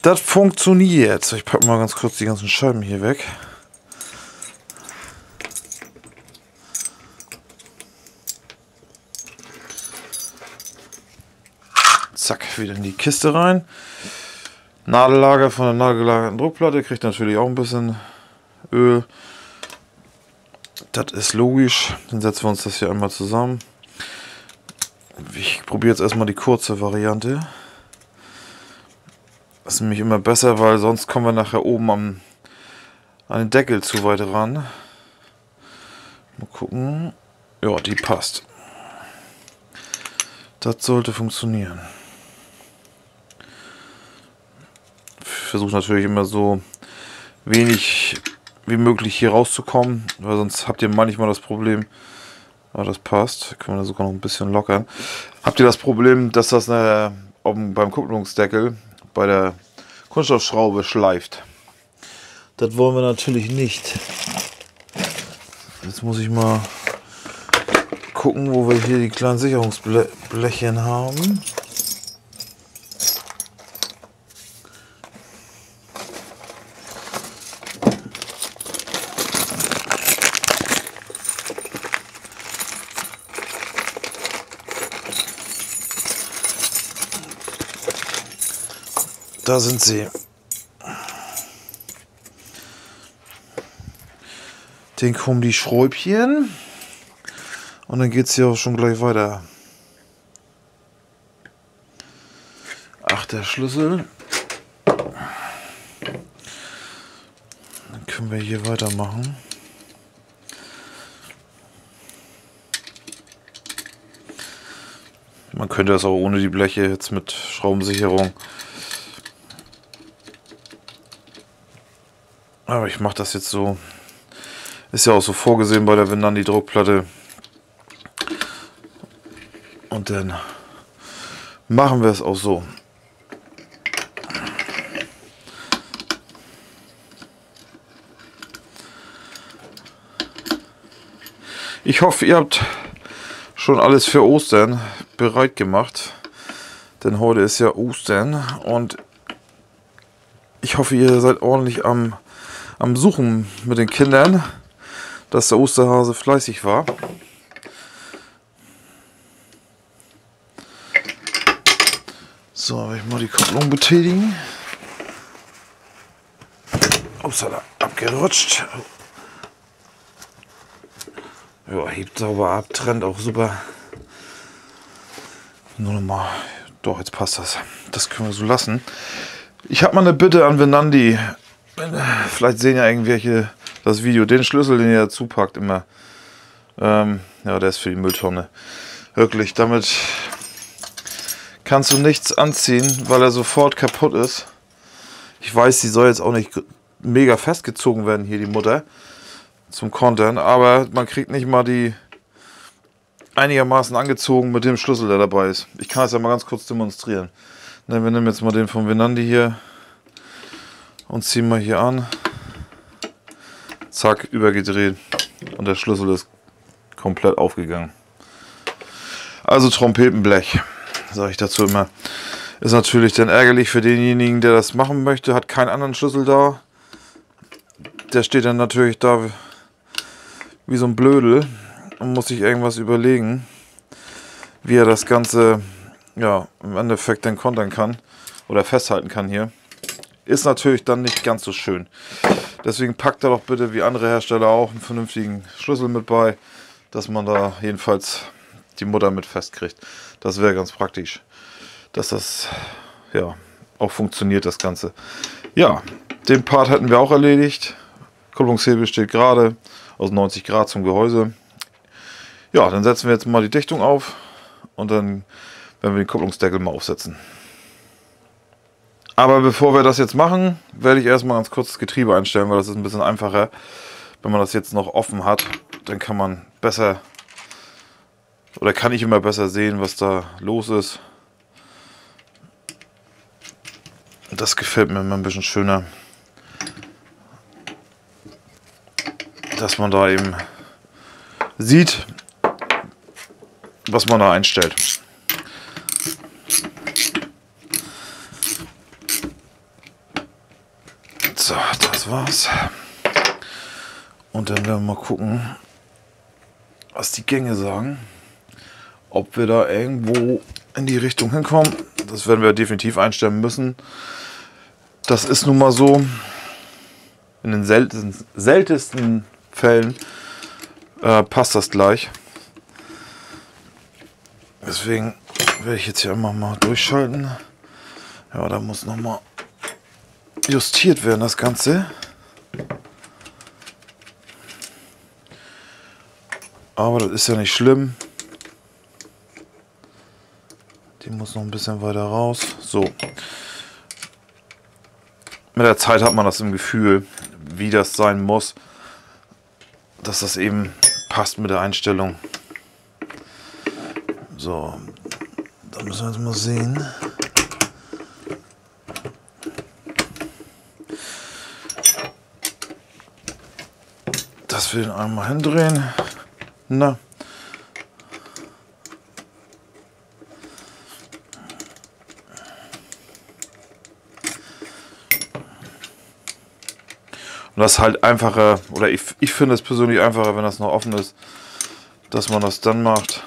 Speaker 1: Das funktioniert. Ich packe mal ganz kurz die ganzen Scheiben hier weg. Zack, wieder in die Kiste rein. Nadellager von der nadelgelagerten Druckplatte kriegt natürlich auch ein bisschen Öl. Das ist logisch. Dann setzen wir uns das hier einmal zusammen. Ich probiere jetzt erstmal die kurze Variante. Das ist nämlich immer besser, weil sonst kommen wir nachher oben am, an den Deckel zu weit ran. Mal gucken. Ja, die passt. Das sollte funktionieren. Versuche natürlich immer so wenig wie möglich hier rauszukommen, weil sonst habt ihr manchmal das Problem, ah, das passt, können wir da sogar noch ein bisschen lockern, habt ihr das Problem, dass das eine, beim Kupplungsdeckel bei der Kunststoffschraube schleift. Das wollen wir natürlich nicht. Jetzt muss ich mal gucken, wo wir hier die kleinen Sicherungsblechchen haben. Da sind sie. Den kommen die Schräubchen. Und dann geht es hier auch schon gleich weiter. Ach, der Schlüssel. Dann können wir hier weitermachen. Man könnte das auch ohne die Bleche jetzt mit Schraubensicherung Aber ich mache das jetzt so. Ist ja auch so vorgesehen bei der Venandi Druckplatte. Und dann machen wir es auch so. Ich hoffe, ihr habt schon alles für Ostern bereit gemacht. Denn heute ist ja Ostern und ich hoffe, ihr seid ordentlich am am Suchen mit den Kindern, dass der Osterhase fleißig war. So, ich mal die Kupplung betätigen. Upsala, abgerutscht. Ja, hebt sauber ab, trennt auch super. Nur noch mal, doch, jetzt passt das. Das können wir so lassen. Ich habe mal eine Bitte an Venandi. Vielleicht sehen ja irgendwelche das Video. Den Schlüssel, den ihr dazu packt, immer. Ähm, ja, der ist für die Mülltonne. Wirklich, damit kannst du nichts anziehen, weil er sofort kaputt ist. Ich weiß, sie soll jetzt auch nicht mega festgezogen werden, hier die Mutter, zum Kontern. Aber man kriegt nicht mal die einigermaßen angezogen mit dem Schlüssel, der dabei ist. Ich kann es ja mal ganz kurz demonstrieren. Ne, wir nehmen jetzt mal den von Venandi hier und ziehen wir hier an. Zack, übergedreht und der Schlüssel ist komplett aufgegangen. Also Trompetenblech, sage ich dazu immer. Ist natürlich dann ärgerlich für denjenigen, der das machen möchte, hat keinen anderen Schlüssel da. Der steht dann natürlich da wie so ein Blödel und muss sich irgendwas überlegen, wie er das Ganze ja, im Endeffekt dann kontern kann oder festhalten kann hier. Ist natürlich dann nicht ganz so schön. Deswegen packt da doch bitte wie andere Hersteller auch einen vernünftigen Schlüssel mit bei, dass man da jedenfalls die Mutter mit festkriegt. Das wäre ganz praktisch, dass das ja auch funktioniert, das Ganze. Ja, den Part hätten wir auch erledigt. Kupplungshebel steht gerade aus 90 Grad zum Gehäuse. Ja, dann setzen wir jetzt mal die Dichtung auf und dann werden wir den Kupplungsdeckel mal aufsetzen. Aber bevor wir das jetzt machen, werde ich erstmal ganz kurz das Getriebe einstellen, weil das ist ein bisschen einfacher. Wenn man das jetzt noch offen hat, dann kann man besser oder kann ich immer besser sehen, was da los ist. Das gefällt mir immer ein bisschen schöner. Dass man da eben sieht, was man da einstellt. So, das war's. Und dann werden wir mal gucken, was die Gänge sagen. Ob wir da irgendwo in die Richtung hinkommen. Das werden wir definitiv einstellen müssen. Das ist nun mal so. In den seltensten, seltensten Fällen äh, passt das gleich. Deswegen werde ich jetzt hier immer mal durchschalten. Ja, da muss noch mal justiert werden das Ganze. Aber das ist ja nicht schlimm. Die muss noch ein bisschen weiter raus. So. Mit der Zeit hat man das im Gefühl, wie das sein muss, dass das eben passt mit der Einstellung. So, da müssen wir jetzt mal sehen. Dass wir den einmal hindrehen. Na. Und das ist halt einfacher, oder ich, ich finde es persönlich einfacher, wenn das noch offen ist, dass man das dann macht.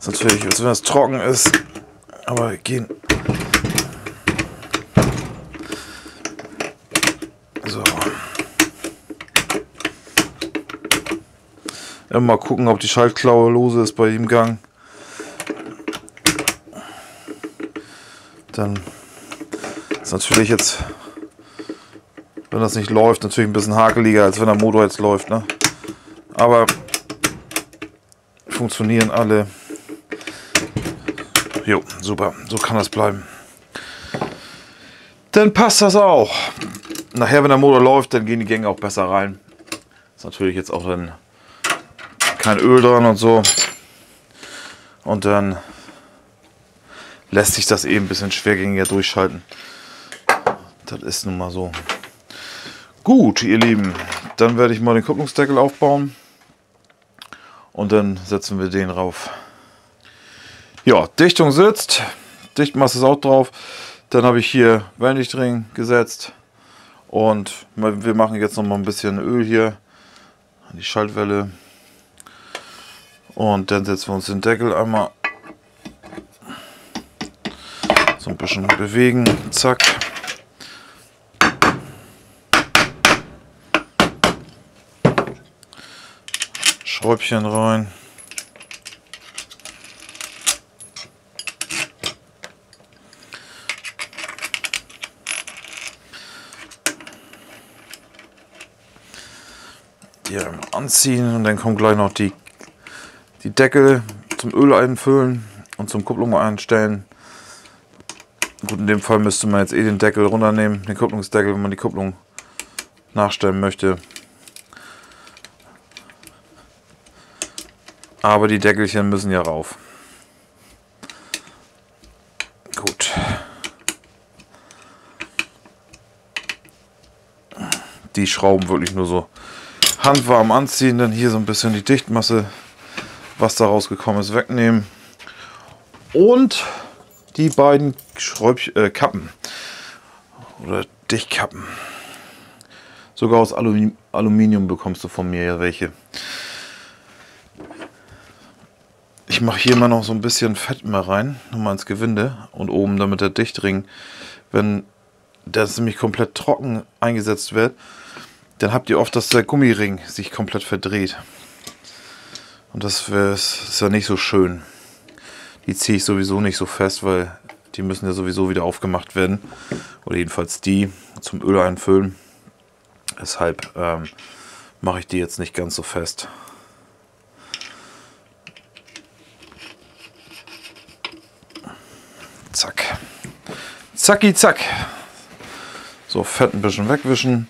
Speaker 1: ist natürlich, als wenn das trocken ist, aber gehen. So. Mal gucken, ob die Schaltklaue lose ist bei dem Gang. Dann ist natürlich jetzt, wenn das nicht läuft, natürlich ein bisschen hakeliger, als wenn der Motor jetzt läuft. Ne? Aber funktionieren alle. Jo, super. So kann das bleiben. Dann passt das auch. Nachher, wenn der Motor läuft, dann gehen die Gänge auch besser rein. Ist natürlich jetzt auch dann kein Öl dran und so. Und dann lässt sich das eben ein bisschen schwergängiger durchschalten. Das ist nun mal so. Gut, ihr Lieben, dann werde ich mal den Kupplungsdeckel aufbauen und dann setzen wir den rauf. Ja, Dichtung sitzt. Dichtmasse ist auch drauf. Dann habe ich hier Wellendichtring gesetzt. Und wir machen jetzt noch mal ein bisschen Öl hier an die Schaltwelle. Und dann setzen wir uns den Deckel einmal so ein bisschen bewegen. Zack. Schräubchen rein. hier anziehen und dann kommt gleich noch die, die Deckel zum Öl einfüllen und zum Kupplung einstellen. Gut, in dem Fall müsste man jetzt eh den Deckel runternehmen, den Kupplungsdeckel, wenn man die Kupplung nachstellen möchte. Aber die Deckelchen müssen ja rauf. Gut. Die Schrauben wirklich nur so handwarm anziehen, dann hier so ein bisschen die Dichtmasse, was da rausgekommen ist, wegnehmen. Und die beiden Schräub äh, Kappen oder Dichtkappen. Sogar aus Aluminium, Aluminium bekommst du von mir ja welche. Ich mache hier mal noch so ein bisschen Fett mal rein, nochmal ins Gewinde und oben, damit der Dichtring, wenn das nämlich komplett trocken eingesetzt wird, dann habt ihr oft, dass der Gummiring sich komplett verdreht. Und das ist ja nicht so schön. Die ziehe ich sowieso nicht so fest, weil die müssen ja sowieso wieder aufgemacht werden. Oder jedenfalls die zum Öl einfüllen. Deshalb ähm, mache ich die jetzt nicht ganz so fest. Zack. Zacki, zack. So, Fett ein bisschen wegwischen.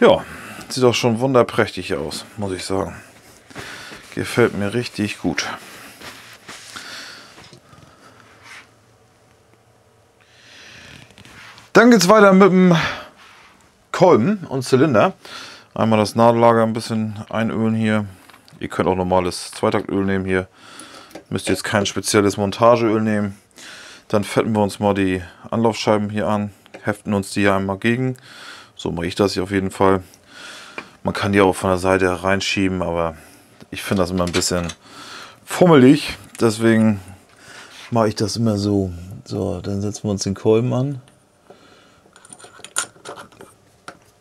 Speaker 1: Ja, sieht doch schon wunderprächtig aus, muss ich sagen. Gefällt mir richtig gut. Dann geht es weiter mit dem Kolben und Zylinder. Einmal das Nadellager ein bisschen einölen hier. Ihr könnt auch normales Zweitaktöl nehmen hier. Müsst jetzt kein spezielles Montageöl nehmen. Dann fetten wir uns mal die Anlaufscheiben hier an, heften uns die hier einmal gegen. So mache ich das hier auf jeden Fall. Man kann die auch von der Seite reinschieben, aber ich finde das immer ein bisschen fummelig. Deswegen mache ich das immer so. So, dann setzen wir uns den Kolben an.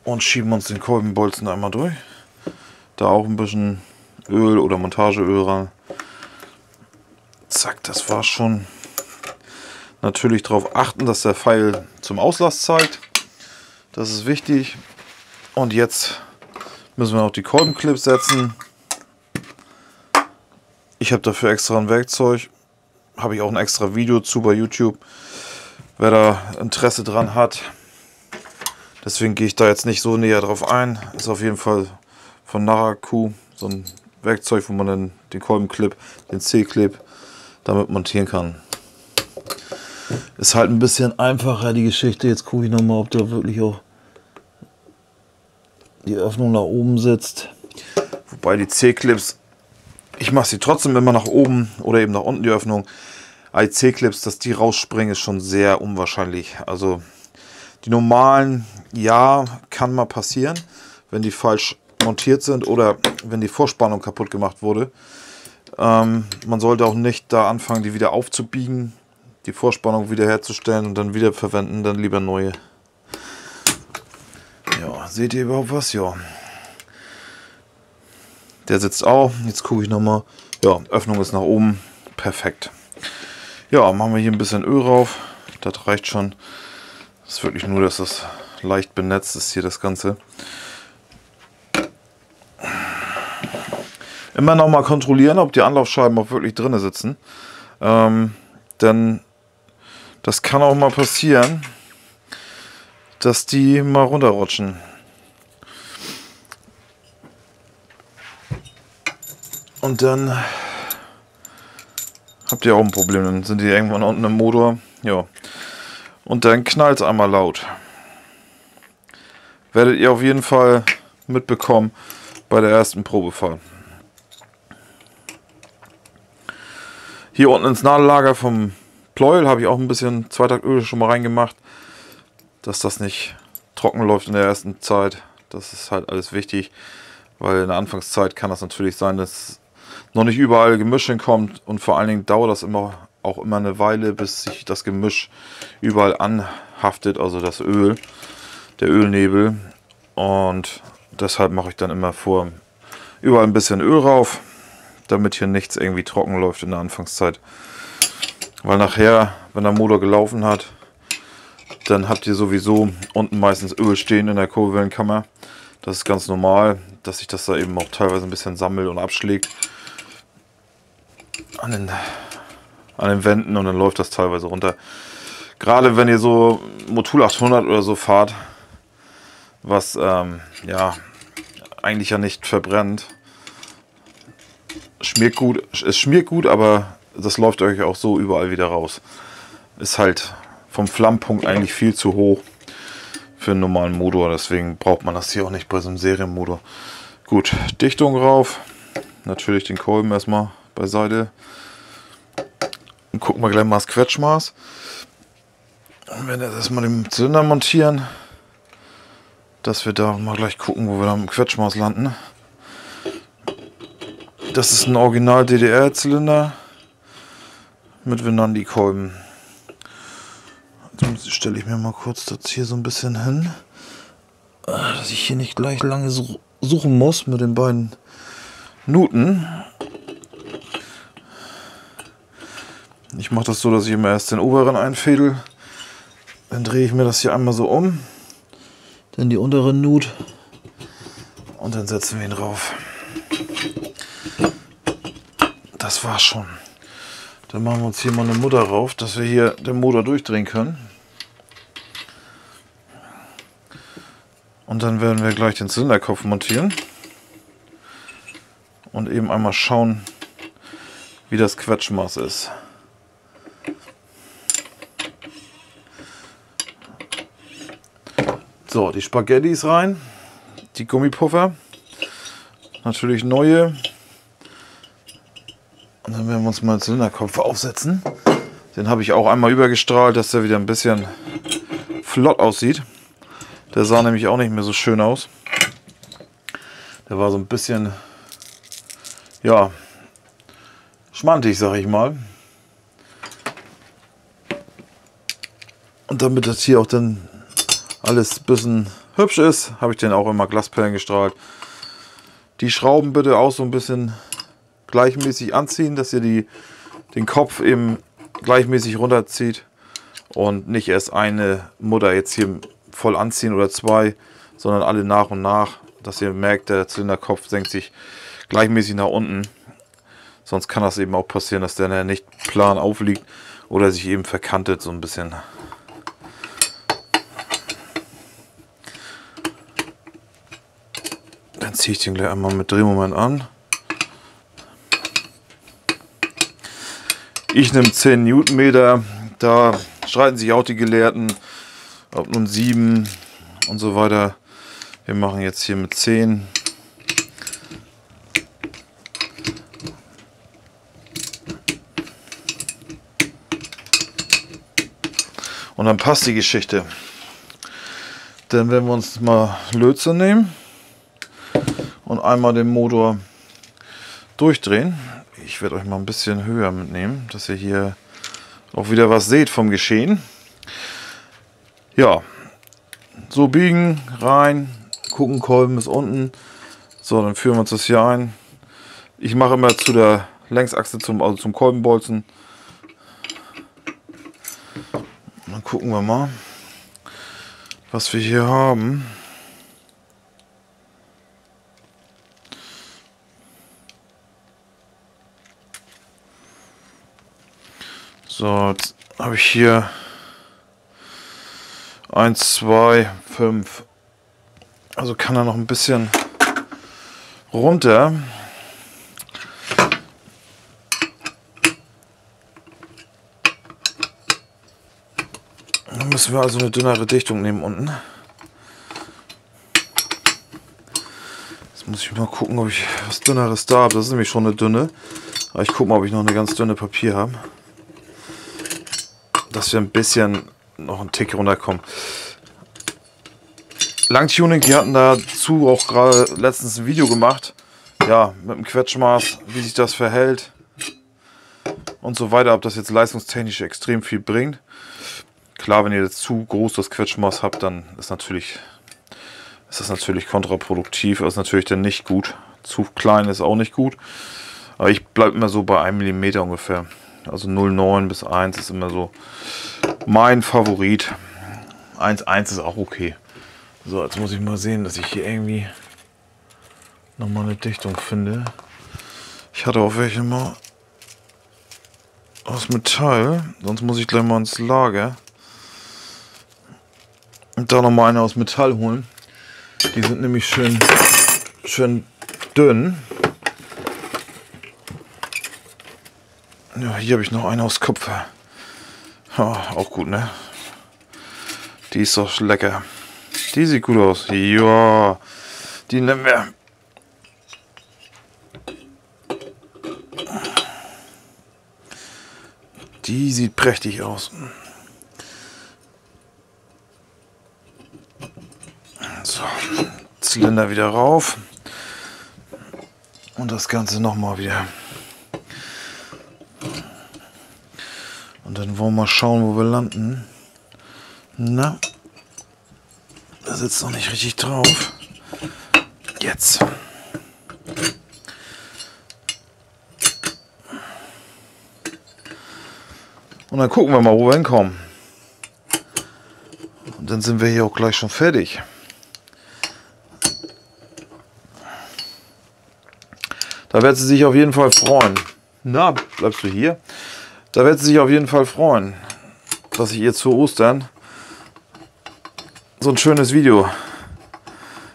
Speaker 1: und schieben uns den Kolbenbolzen einmal durch. Da auch ein bisschen Öl oder Montageöl ran. Zack, das war schon. Natürlich darauf achten, dass der Pfeil zum Auslass zeigt. Das ist wichtig. Und jetzt müssen wir noch die Kolbenclips setzen. Ich habe dafür extra ein Werkzeug. Habe ich auch ein extra Video zu bei YouTube. Wer da Interesse dran hat, Deswegen gehe ich da jetzt nicht so näher drauf ein. Ist auf jeden Fall von Naraku so ein Werkzeug, wo man dann den Kolbenclip, den C-Clip damit montieren kann. Ist halt ein bisschen einfacher die Geschichte. Jetzt gucke ich nochmal, ob da wirklich auch die Öffnung nach oben sitzt. Wobei die C-Clips, ich mache sie trotzdem immer nach oben oder eben nach unten die Öffnung. C-Clips, dass die rausspringen, ist schon sehr unwahrscheinlich. Also die normalen, ja, kann mal passieren, wenn die falsch montiert sind oder wenn die Vorspannung kaputt gemacht wurde. Ähm, man sollte auch nicht da anfangen, die wieder aufzubiegen, die Vorspannung wieder herzustellen und dann wieder verwenden, dann lieber neue. Ja, seht ihr überhaupt was? Ja. Der sitzt auch. Jetzt gucke ich nochmal. Ja, Öffnung ist nach oben. Perfekt. Ja, machen wir hier ein bisschen Öl drauf. Das reicht schon. Das ist wirklich nur, dass das leicht benetzt ist hier das Ganze. Immer noch mal kontrollieren, ob die Anlaufscheiben auch wirklich drin sitzen. Ähm, denn das kann auch mal passieren, dass die mal runterrutschen. Und dann habt ihr auch ein Problem. Dann sind die irgendwann unten im Motor. Ja. Und dann knallt es einmal laut. Werdet ihr auf jeden Fall mitbekommen bei der ersten Probefahrt. Hier unten ins Nadellager vom Pleuel habe ich auch ein bisschen Zweitaktöl schon mal reingemacht, dass das nicht trocken läuft in der ersten Zeit. Das ist halt alles wichtig, weil in der Anfangszeit kann das natürlich sein, dass noch nicht überall Gemisch hinkommt und vor allen Dingen dauert das immer auch immer eine Weile, bis sich das Gemisch überall anhaftet, also das Öl, der Ölnebel. Und deshalb mache ich dann immer vor überall ein bisschen Öl rauf, damit hier nichts irgendwie trocken läuft in der Anfangszeit. Weil nachher, wenn der Motor gelaufen hat, dann habt ihr sowieso unten meistens Öl stehen in der Kurbelwellenkammer. Das ist ganz normal, dass sich das da eben auch teilweise ein bisschen sammelt und abschlägt. An den an den Wänden und dann läuft das teilweise runter. Gerade wenn ihr so Motul 800 oder so fahrt, was ähm, ja eigentlich ja nicht verbrennt. Schmiert gut, es schmiert gut, aber das läuft euch auch so überall wieder raus. Ist halt vom Flammpunkt eigentlich viel zu hoch für einen normalen Motor, deswegen braucht man das hier auch nicht bei so einem Serienmotor. Gut, Dichtung rauf, natürlich den Kolben erstmal beiseite Dann gucken wir gleich mal das Quetschmaß. Und wenn wir das mal den Zylinder montieren, dass wir da mal gleich gucken, wo wir da im Quetschmaß landen. Das ist ein Original DDR-Zylinder mit Venandi-Kolben. Stelle ich mir mal kurz das hier so ein bisschen hin, dass ich hier nicht gleich lange suchen muss mit den beiden Nuten. Ich mache das so, dass ich immer erst den oberen einfädel. Dann drehe ich mir das hier einmal so um. Dann die untere Nut. Und dann setzen wir ihn drauf. Das war's schon. Dann machen wir uns hier mal eine Mutter drauf, dass wir hier den Motor durchdrehen können. Und dann werden wir gleich den Zylinderkopf montieren. Und eben einmal schauen, wie das Quetschmaß ist. So, die Spaghettis rein, die Gummipuffer, natürlich neue. Und dann werden wir uns mal den Zylinderkopf aufsetzen. Den habe ich auch einmal übergestrahlt, dass der wieder ein bisschen flott aussieht. Der sah nämlich auch nicht mehr so schön aus. Der war so ein bisschen, ja, schmantig, sag ich mal. Und damit das hier auch dann alles ein bisschen hübsch ist, habe ich den auch immer Glasperlen gestrahlt. Die Schrauben bitte auch so ein bisschen gleichmäßig anziehen, dass ihr die, den Kopf eben gleichmäßig runterzieht und nicht erst eine Mutter jetzt hier voll anziehen oder zwei, sondern alle nach und nach, dass ihr merkt, der Zylinderkopf senkt sich gleichmäßig nach unten. Sonst kann das eben auch passieren, dass der nicht plan aufliegt oder sich eben verkantet so ein bisschen. Dann ziehe ich den gleich einmal mit Drehmoment an. Ich nehme 10 Newtonmeter. Da streiten sich auch die Gelehrten, ob nun 7 und so weiter. Wir machen jetzt hier mit 10. Und dann passt die Geschichte. Dann werden wir uns mal Lötze nehmen und einmal den Motor durchdrehen. Ich werde euch mal ein bisschen höher mitnehmen, dass ihr hier auch wieder was seht vom Geschehen. Ja, so biegen, rein, gucken, Kolben ist unten. So, dann führen wir uns das hier ein. Ich mache immer zu der Längsachse, zum, also zum Kolbenbolzen. Dann gucken wir mal, was wir hier haben. So, jetzt habe ich hier 1, 2, 5. Also kann er noch ein bisschen runter. Dann müssen wir also eine dünnere Dichtung nehmen unten. Jetzt muss ich mal gucken, ob ich was dünneres da habe. Das ist nämlich schon eine dünne. Aber ich gucke mal, ob ich noch eine ganz dünne Papier habe dass wir ein bisschen noch einen Tick runterkommen. Langtuning, die hatten dazu auch gerade letztens ein Video gemacht. Ja, mit dem Quetschmaß, wie sich das verhält und so weiter, ob das jetzt leistungstechnisch extrem viel bringt. Klar, wenn ihr jetzt zu groß das Quetschmaß habt, dann ist natürlich ist das natürlich kontraproduktiv, ist natürlich dann nicht gut. Zu klein ist auch nicht gut. Aber ich bleibe immer so bei 1 mm ungefähr. Also 0,9 bis 1 ist immer so mein Favorit. 1,1 ist auch okay. So, jetzt muss ich mal sehen, dass ich hier irgendwie nochmal eine Dichtung finde. Ich hatte auch welche mal aus Metall. Sonst muss ich gleich mal ins Lager. Und da nochmal eine aus Metall holen. Die sind nämlich schön, schön dünn. Ja, hier habe ich noch eine aus Kupfer. Ja, auch gut, ne? Die ist doch lecker. Die sieht gut aus. Ja, die nehmen wir. Die sieht prächtig aus. So, Zylinder wieder rauf. Und das Ganze nochmal wieder. Und dann wollen wir mal schauen, wo wir landen. Na, da sitzt noch nicht richtig drauf. Jetzt. Und dann gucken wir mal, wo wir hinkommen. Und dann sind wir hier auch gleich schon fertig. Da wird sie sich auf jeden Fall freuen. Na, bleibst du hier? Da wird sie sich auf jeden Fall freuen, dass ich ihr zu Ostern so ein schönes Video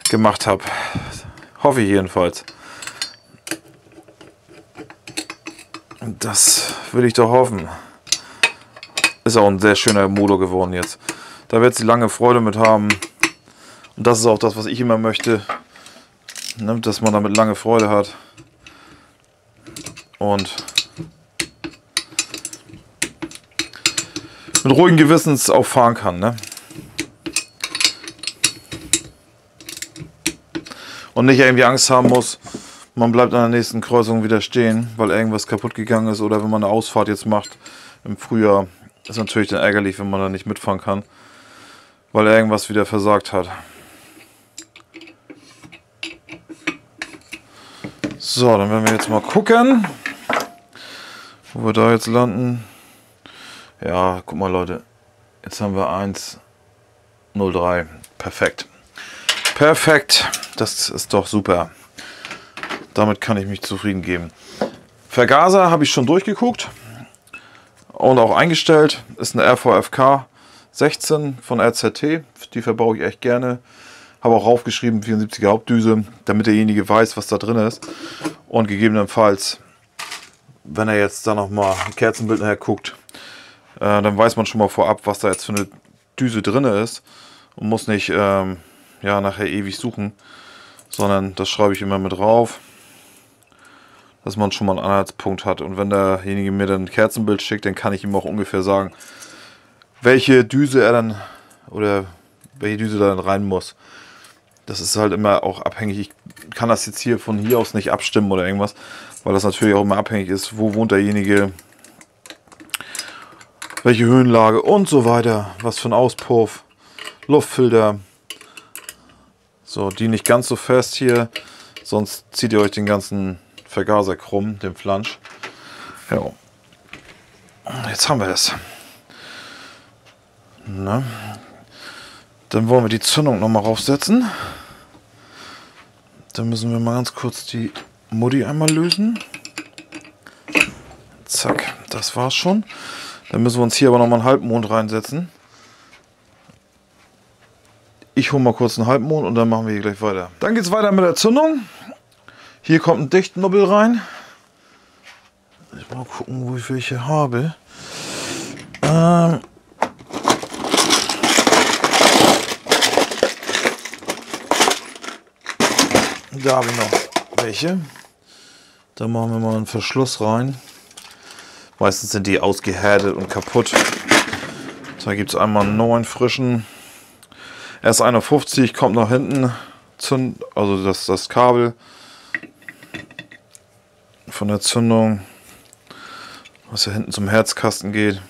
Speaker 1: gemacht habe. Hoffe ich jedenfalls. Das will ich doch hoffen. Ist auch ein sehr schöner Motor geworden jetzt. Da wird sie lange Freude mit haben. Und das ist auch das, was ich immer möchte. Ne, dass man damit lange Freude hat. Und mit ruhigem Gewissens auch fahren kann. Ne? Und nicht irgendwie Angst haben muss, man bleibt an der nächsten Kreuzung wieder stehen, weil irgendwas kaputt gegangen ist oder wenn man eine Ausfahrt jetzt macht im Frühjahr, ist natürlich dann ärgerlich, wenn man da nicht mitfahren kann, weil irgendwas wieder versagt hat. So, dann werden wir jetzt mal gucken, wo wir da jetzt landen. Ja, guck mal Leute, jetzt haben wir 1.03. Perfekt. Perfekt, das ist doch super. Damit kann ich mich zufrieden geben. Vergaser habe ich schon durchgeguckt und auch eingestellt. Ist eine RVFK 16 von RZT. Die verbaue ich echt gerne. Habe auch raufgeschrieben 74er Hauptdüse, damit derjenige weiß, was da drin ist. Und gegebenenfalls, wenn er jetzt da nochmal ein Kerzenbild nachher guckt, äh, dann weiß man schon mal vorab, was da jetzt für eine Düse drin ist. Und muss nicht ähm, ja, nachher ewig suchen, sondern das schreibe ich immer mit drauf dass man schon mal einen Anhaltspunkt hat. Und wenn derjenige mir dann ein Kerzenbild schickt, dann kann ich ihm auch ungefähr sagen, welche Düse er dann oder welche Düse da dann rein muss. Das ist halt immer auch abhängig. Ich kann das jetzt hier von hier aus nicht abstimmen oder irgendwas, weil das natürlich auch immer abhängig ist, wo wohnt derjenige, welche Höhenlage und so weiter, was für ein Auspuff, Luftfilter. So, die nicht ganz so fest hier, sonst zieht ihr euch den ganzen Vergaser krumm, den Flansch. Ja. Jetzt haben wir es. Na. Dann wollen wir die Zündung noch mal raufsetzen. Dann müssen wir mal ganz kurz die Mutti einmal lösen. Zack, das war's schon. Dann müssen wir uns hier aber noch mal einen Halbmond reinsetzen. Ich hole mal kurz einen Halbmond und dann machen wir hier gleich weiter. Dann geht es weiter mit der Zündung. Hier kommt ein Dichtnubbel rein. Ich mal gucken, wo ich welche habe. Ähm da habe ich noch welche. Da machen wir mal einen Verschluss rein. Meistens sind die ausgehärtet und kaputt. Da gibt es einmal einen neuen frischen. Erst 51 kommt nach hinten, also das, das Kabel von der Zündung, was ja hinten zum Herzkasten geht,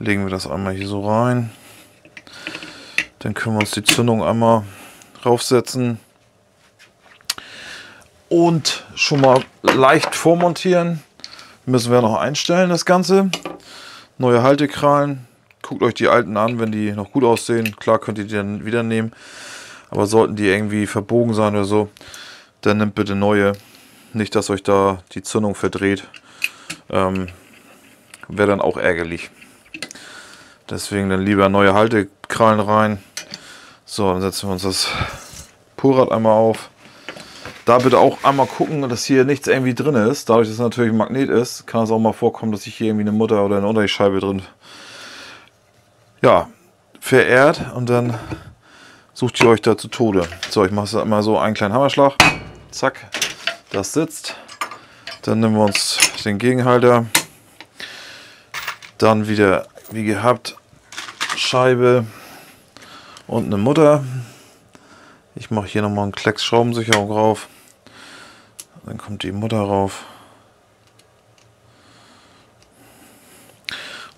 Speaker 1: legen wir das einmal hier so rein. Dann können wir uns die Zündung einmal raufsetzen und schon mal leicht vormontieren. Müssen wir noch einstellen das Ganze. Neue Haltekrallen. Guckt euch die alten an, wenn die noch gut aussehen. Klar könnt ihr die dann wieder nehmen. Aber sollten die irgendwie verbogen sein oder so, dann nimmt bitte neue. Nicht, dass euch da die Zündung verdreht. Ähm, Wäre dann auch ärgerlich. Deswegen dann lieber neue Haltekrallen rein. So, dann setzen wir uns das Pulrad einmal auf. Da bitte auch einmal gucken, dass hier nichts irgendwie drin ist. Dadurch, dass es natürlich ein Magnet ist, kann es auch mal vorkommen, dass sich hier irgendwie eine Mutter oder eine Unterscheibe drin ja, verehrt. Und dann sucht ihr euch da zu Tode. So, ich mache es immer so einen kleinen Hammerschlag. Zack, das sitzt. Dann nehmen wir uns den Gegenhalter. Dann wieder, wie gehabt, Scheibe und eine Mutter. Ich mache hier nochmal einen Klecks Schraubensicherung drauf. Dann kommt die Mutter rauf.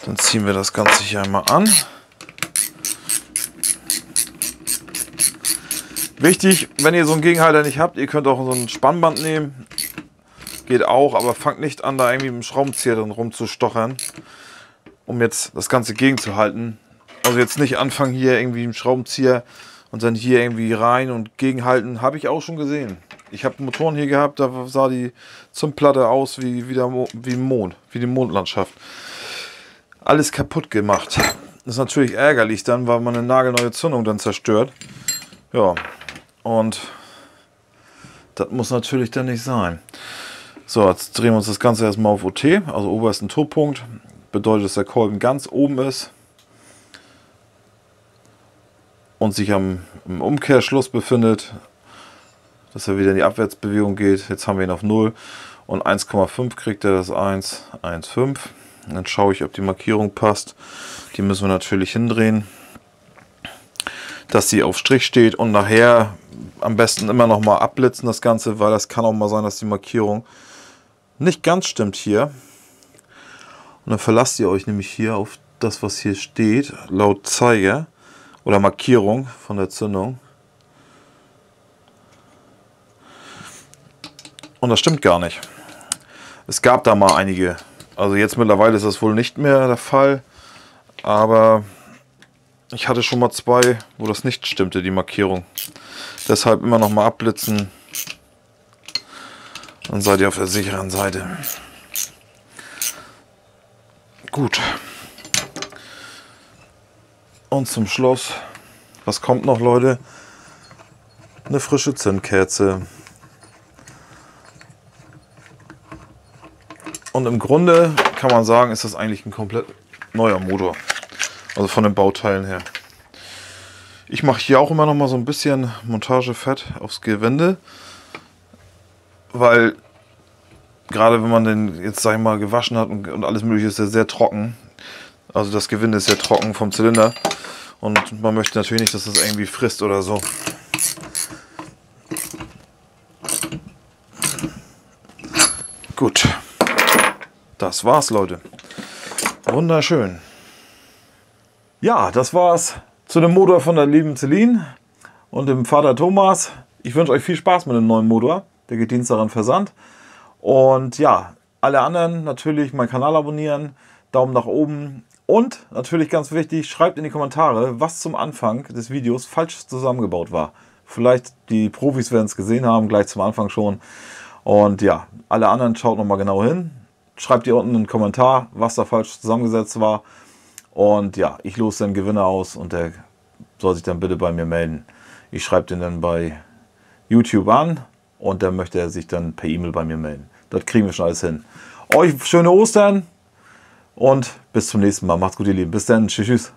Speaker 1: Dann ziehen wir das Ganze hier einmal an. Wichtig, wenn ihr so einen Gegenhalter nicht habt, ihr könnt auch so ein Spannband nehmen. Geht auch, aber fangt nicht an, da irgendwie mit dem Schraubenzieher drin rumzustochern, um jetzt das Ganze gegenzuhalten. Also jetzt nicht anfangen hier irgendwie im Schraubenzieher und dann hier irgendwie rein und gegenhalten. Habe ich auch schon gesehen. Ich habe Motoren hier gehabt, da sah die Zündplatte aus wie, wie, der Mo wie Mond, wie die Mondlandschaft. Alles kaputt gemacht. Das ist natürlich ärgerlich dann, weil man eine nagelneue Zündung dann zerstört. Ja, und das muss natürlich dann nicht sein. So, jetzt drehen wir uns das Ganze erstmal auf OT, also obersten Toppunkt. Bedeutet, dass der Kolben ganz oben ist und sich am im Umkehrschluss befindet, dass er wieder in die Abwärtsbewegung geht. Jetzt haben wir ihn auf 0 und 1,5 kriegt er das 1, 1,5. Dann schaue ich, ob die Markierung passt. Die müssen wir natürlich hindrehen, dass sie auf Strich steht und nachher am besten immer noch mal abblitzen das Ganze, weil das kann auch mal sein, dass die Markierung nicht ganz stimmt hier. Und dann verlasst ihr euch nämlich hier auf das, was hier steht, laut Zeiger oder Markierung von der Zündung. Und das stimmt gar nicht. Es gab da mal einige. Also jetzt mittlerweile ist das wohl nicht mehr der Fall. Aber ich hatte schon mal zwei, wo das nicht stimmte, die Markierung. Deshalb immer noch mal abblitzen. Dann seid ihr auf der sicheren Seite. Gut. Und zum Schluss, was kommt noch, Leute? Eine frische Zündkerze. Und im Grunde kann man sagen, ist das eigentlich ein komplett neuer Motor. Also von den Bauteilen her. Ich mache hier auch immer noch mal so ein bisschen Montagefett aufs Gewinde, weil gerade wenn man den jetzt sag ich mal gewaschen hat und, und alles mögliche ist er sehr trocken. Also das Gewinde ist sehr trocken vom Zylinder und man möchte natürlich nicht, dass das irgendwie frisst oder so. Gut, das war's, Leute. Wunderschön. Ja, das war's zu dem Motor von der lieben Celine und dem Vater Thomas. Ich wünsche euch viel Spaß mit dem neuen Motor. Der geht Dienstag an Versand. Und ja, alle anderen natürlich meinen Kanal abonnieren, Daumen nach oben und natürlich ganz wichtig, schreibt in die Kommentare, was zum Anfang des Videos falsch zusammengebaut war. Vielleicht die Profis werden es gesehen haben, gleich zum Anfang schon. Und ja, alle anderen schaut nochmal genau hin. Schreibt ihr unten einen Kommentar, was da falsch zusammengesetzt war. Und ja, ich lose den Gewinner aus und der soll sich dann bitte bei mir melden. Ich schreibe den dann bei YouTube an und dann möchte er sich dann per E-Mail bei mir melden. Das kriegen wir schon alles hin. Euch schöne Ostern und bis zum nächsten Mal. Macht's gut, ihr Lieben. Bis dann. Tschüss. tschüss.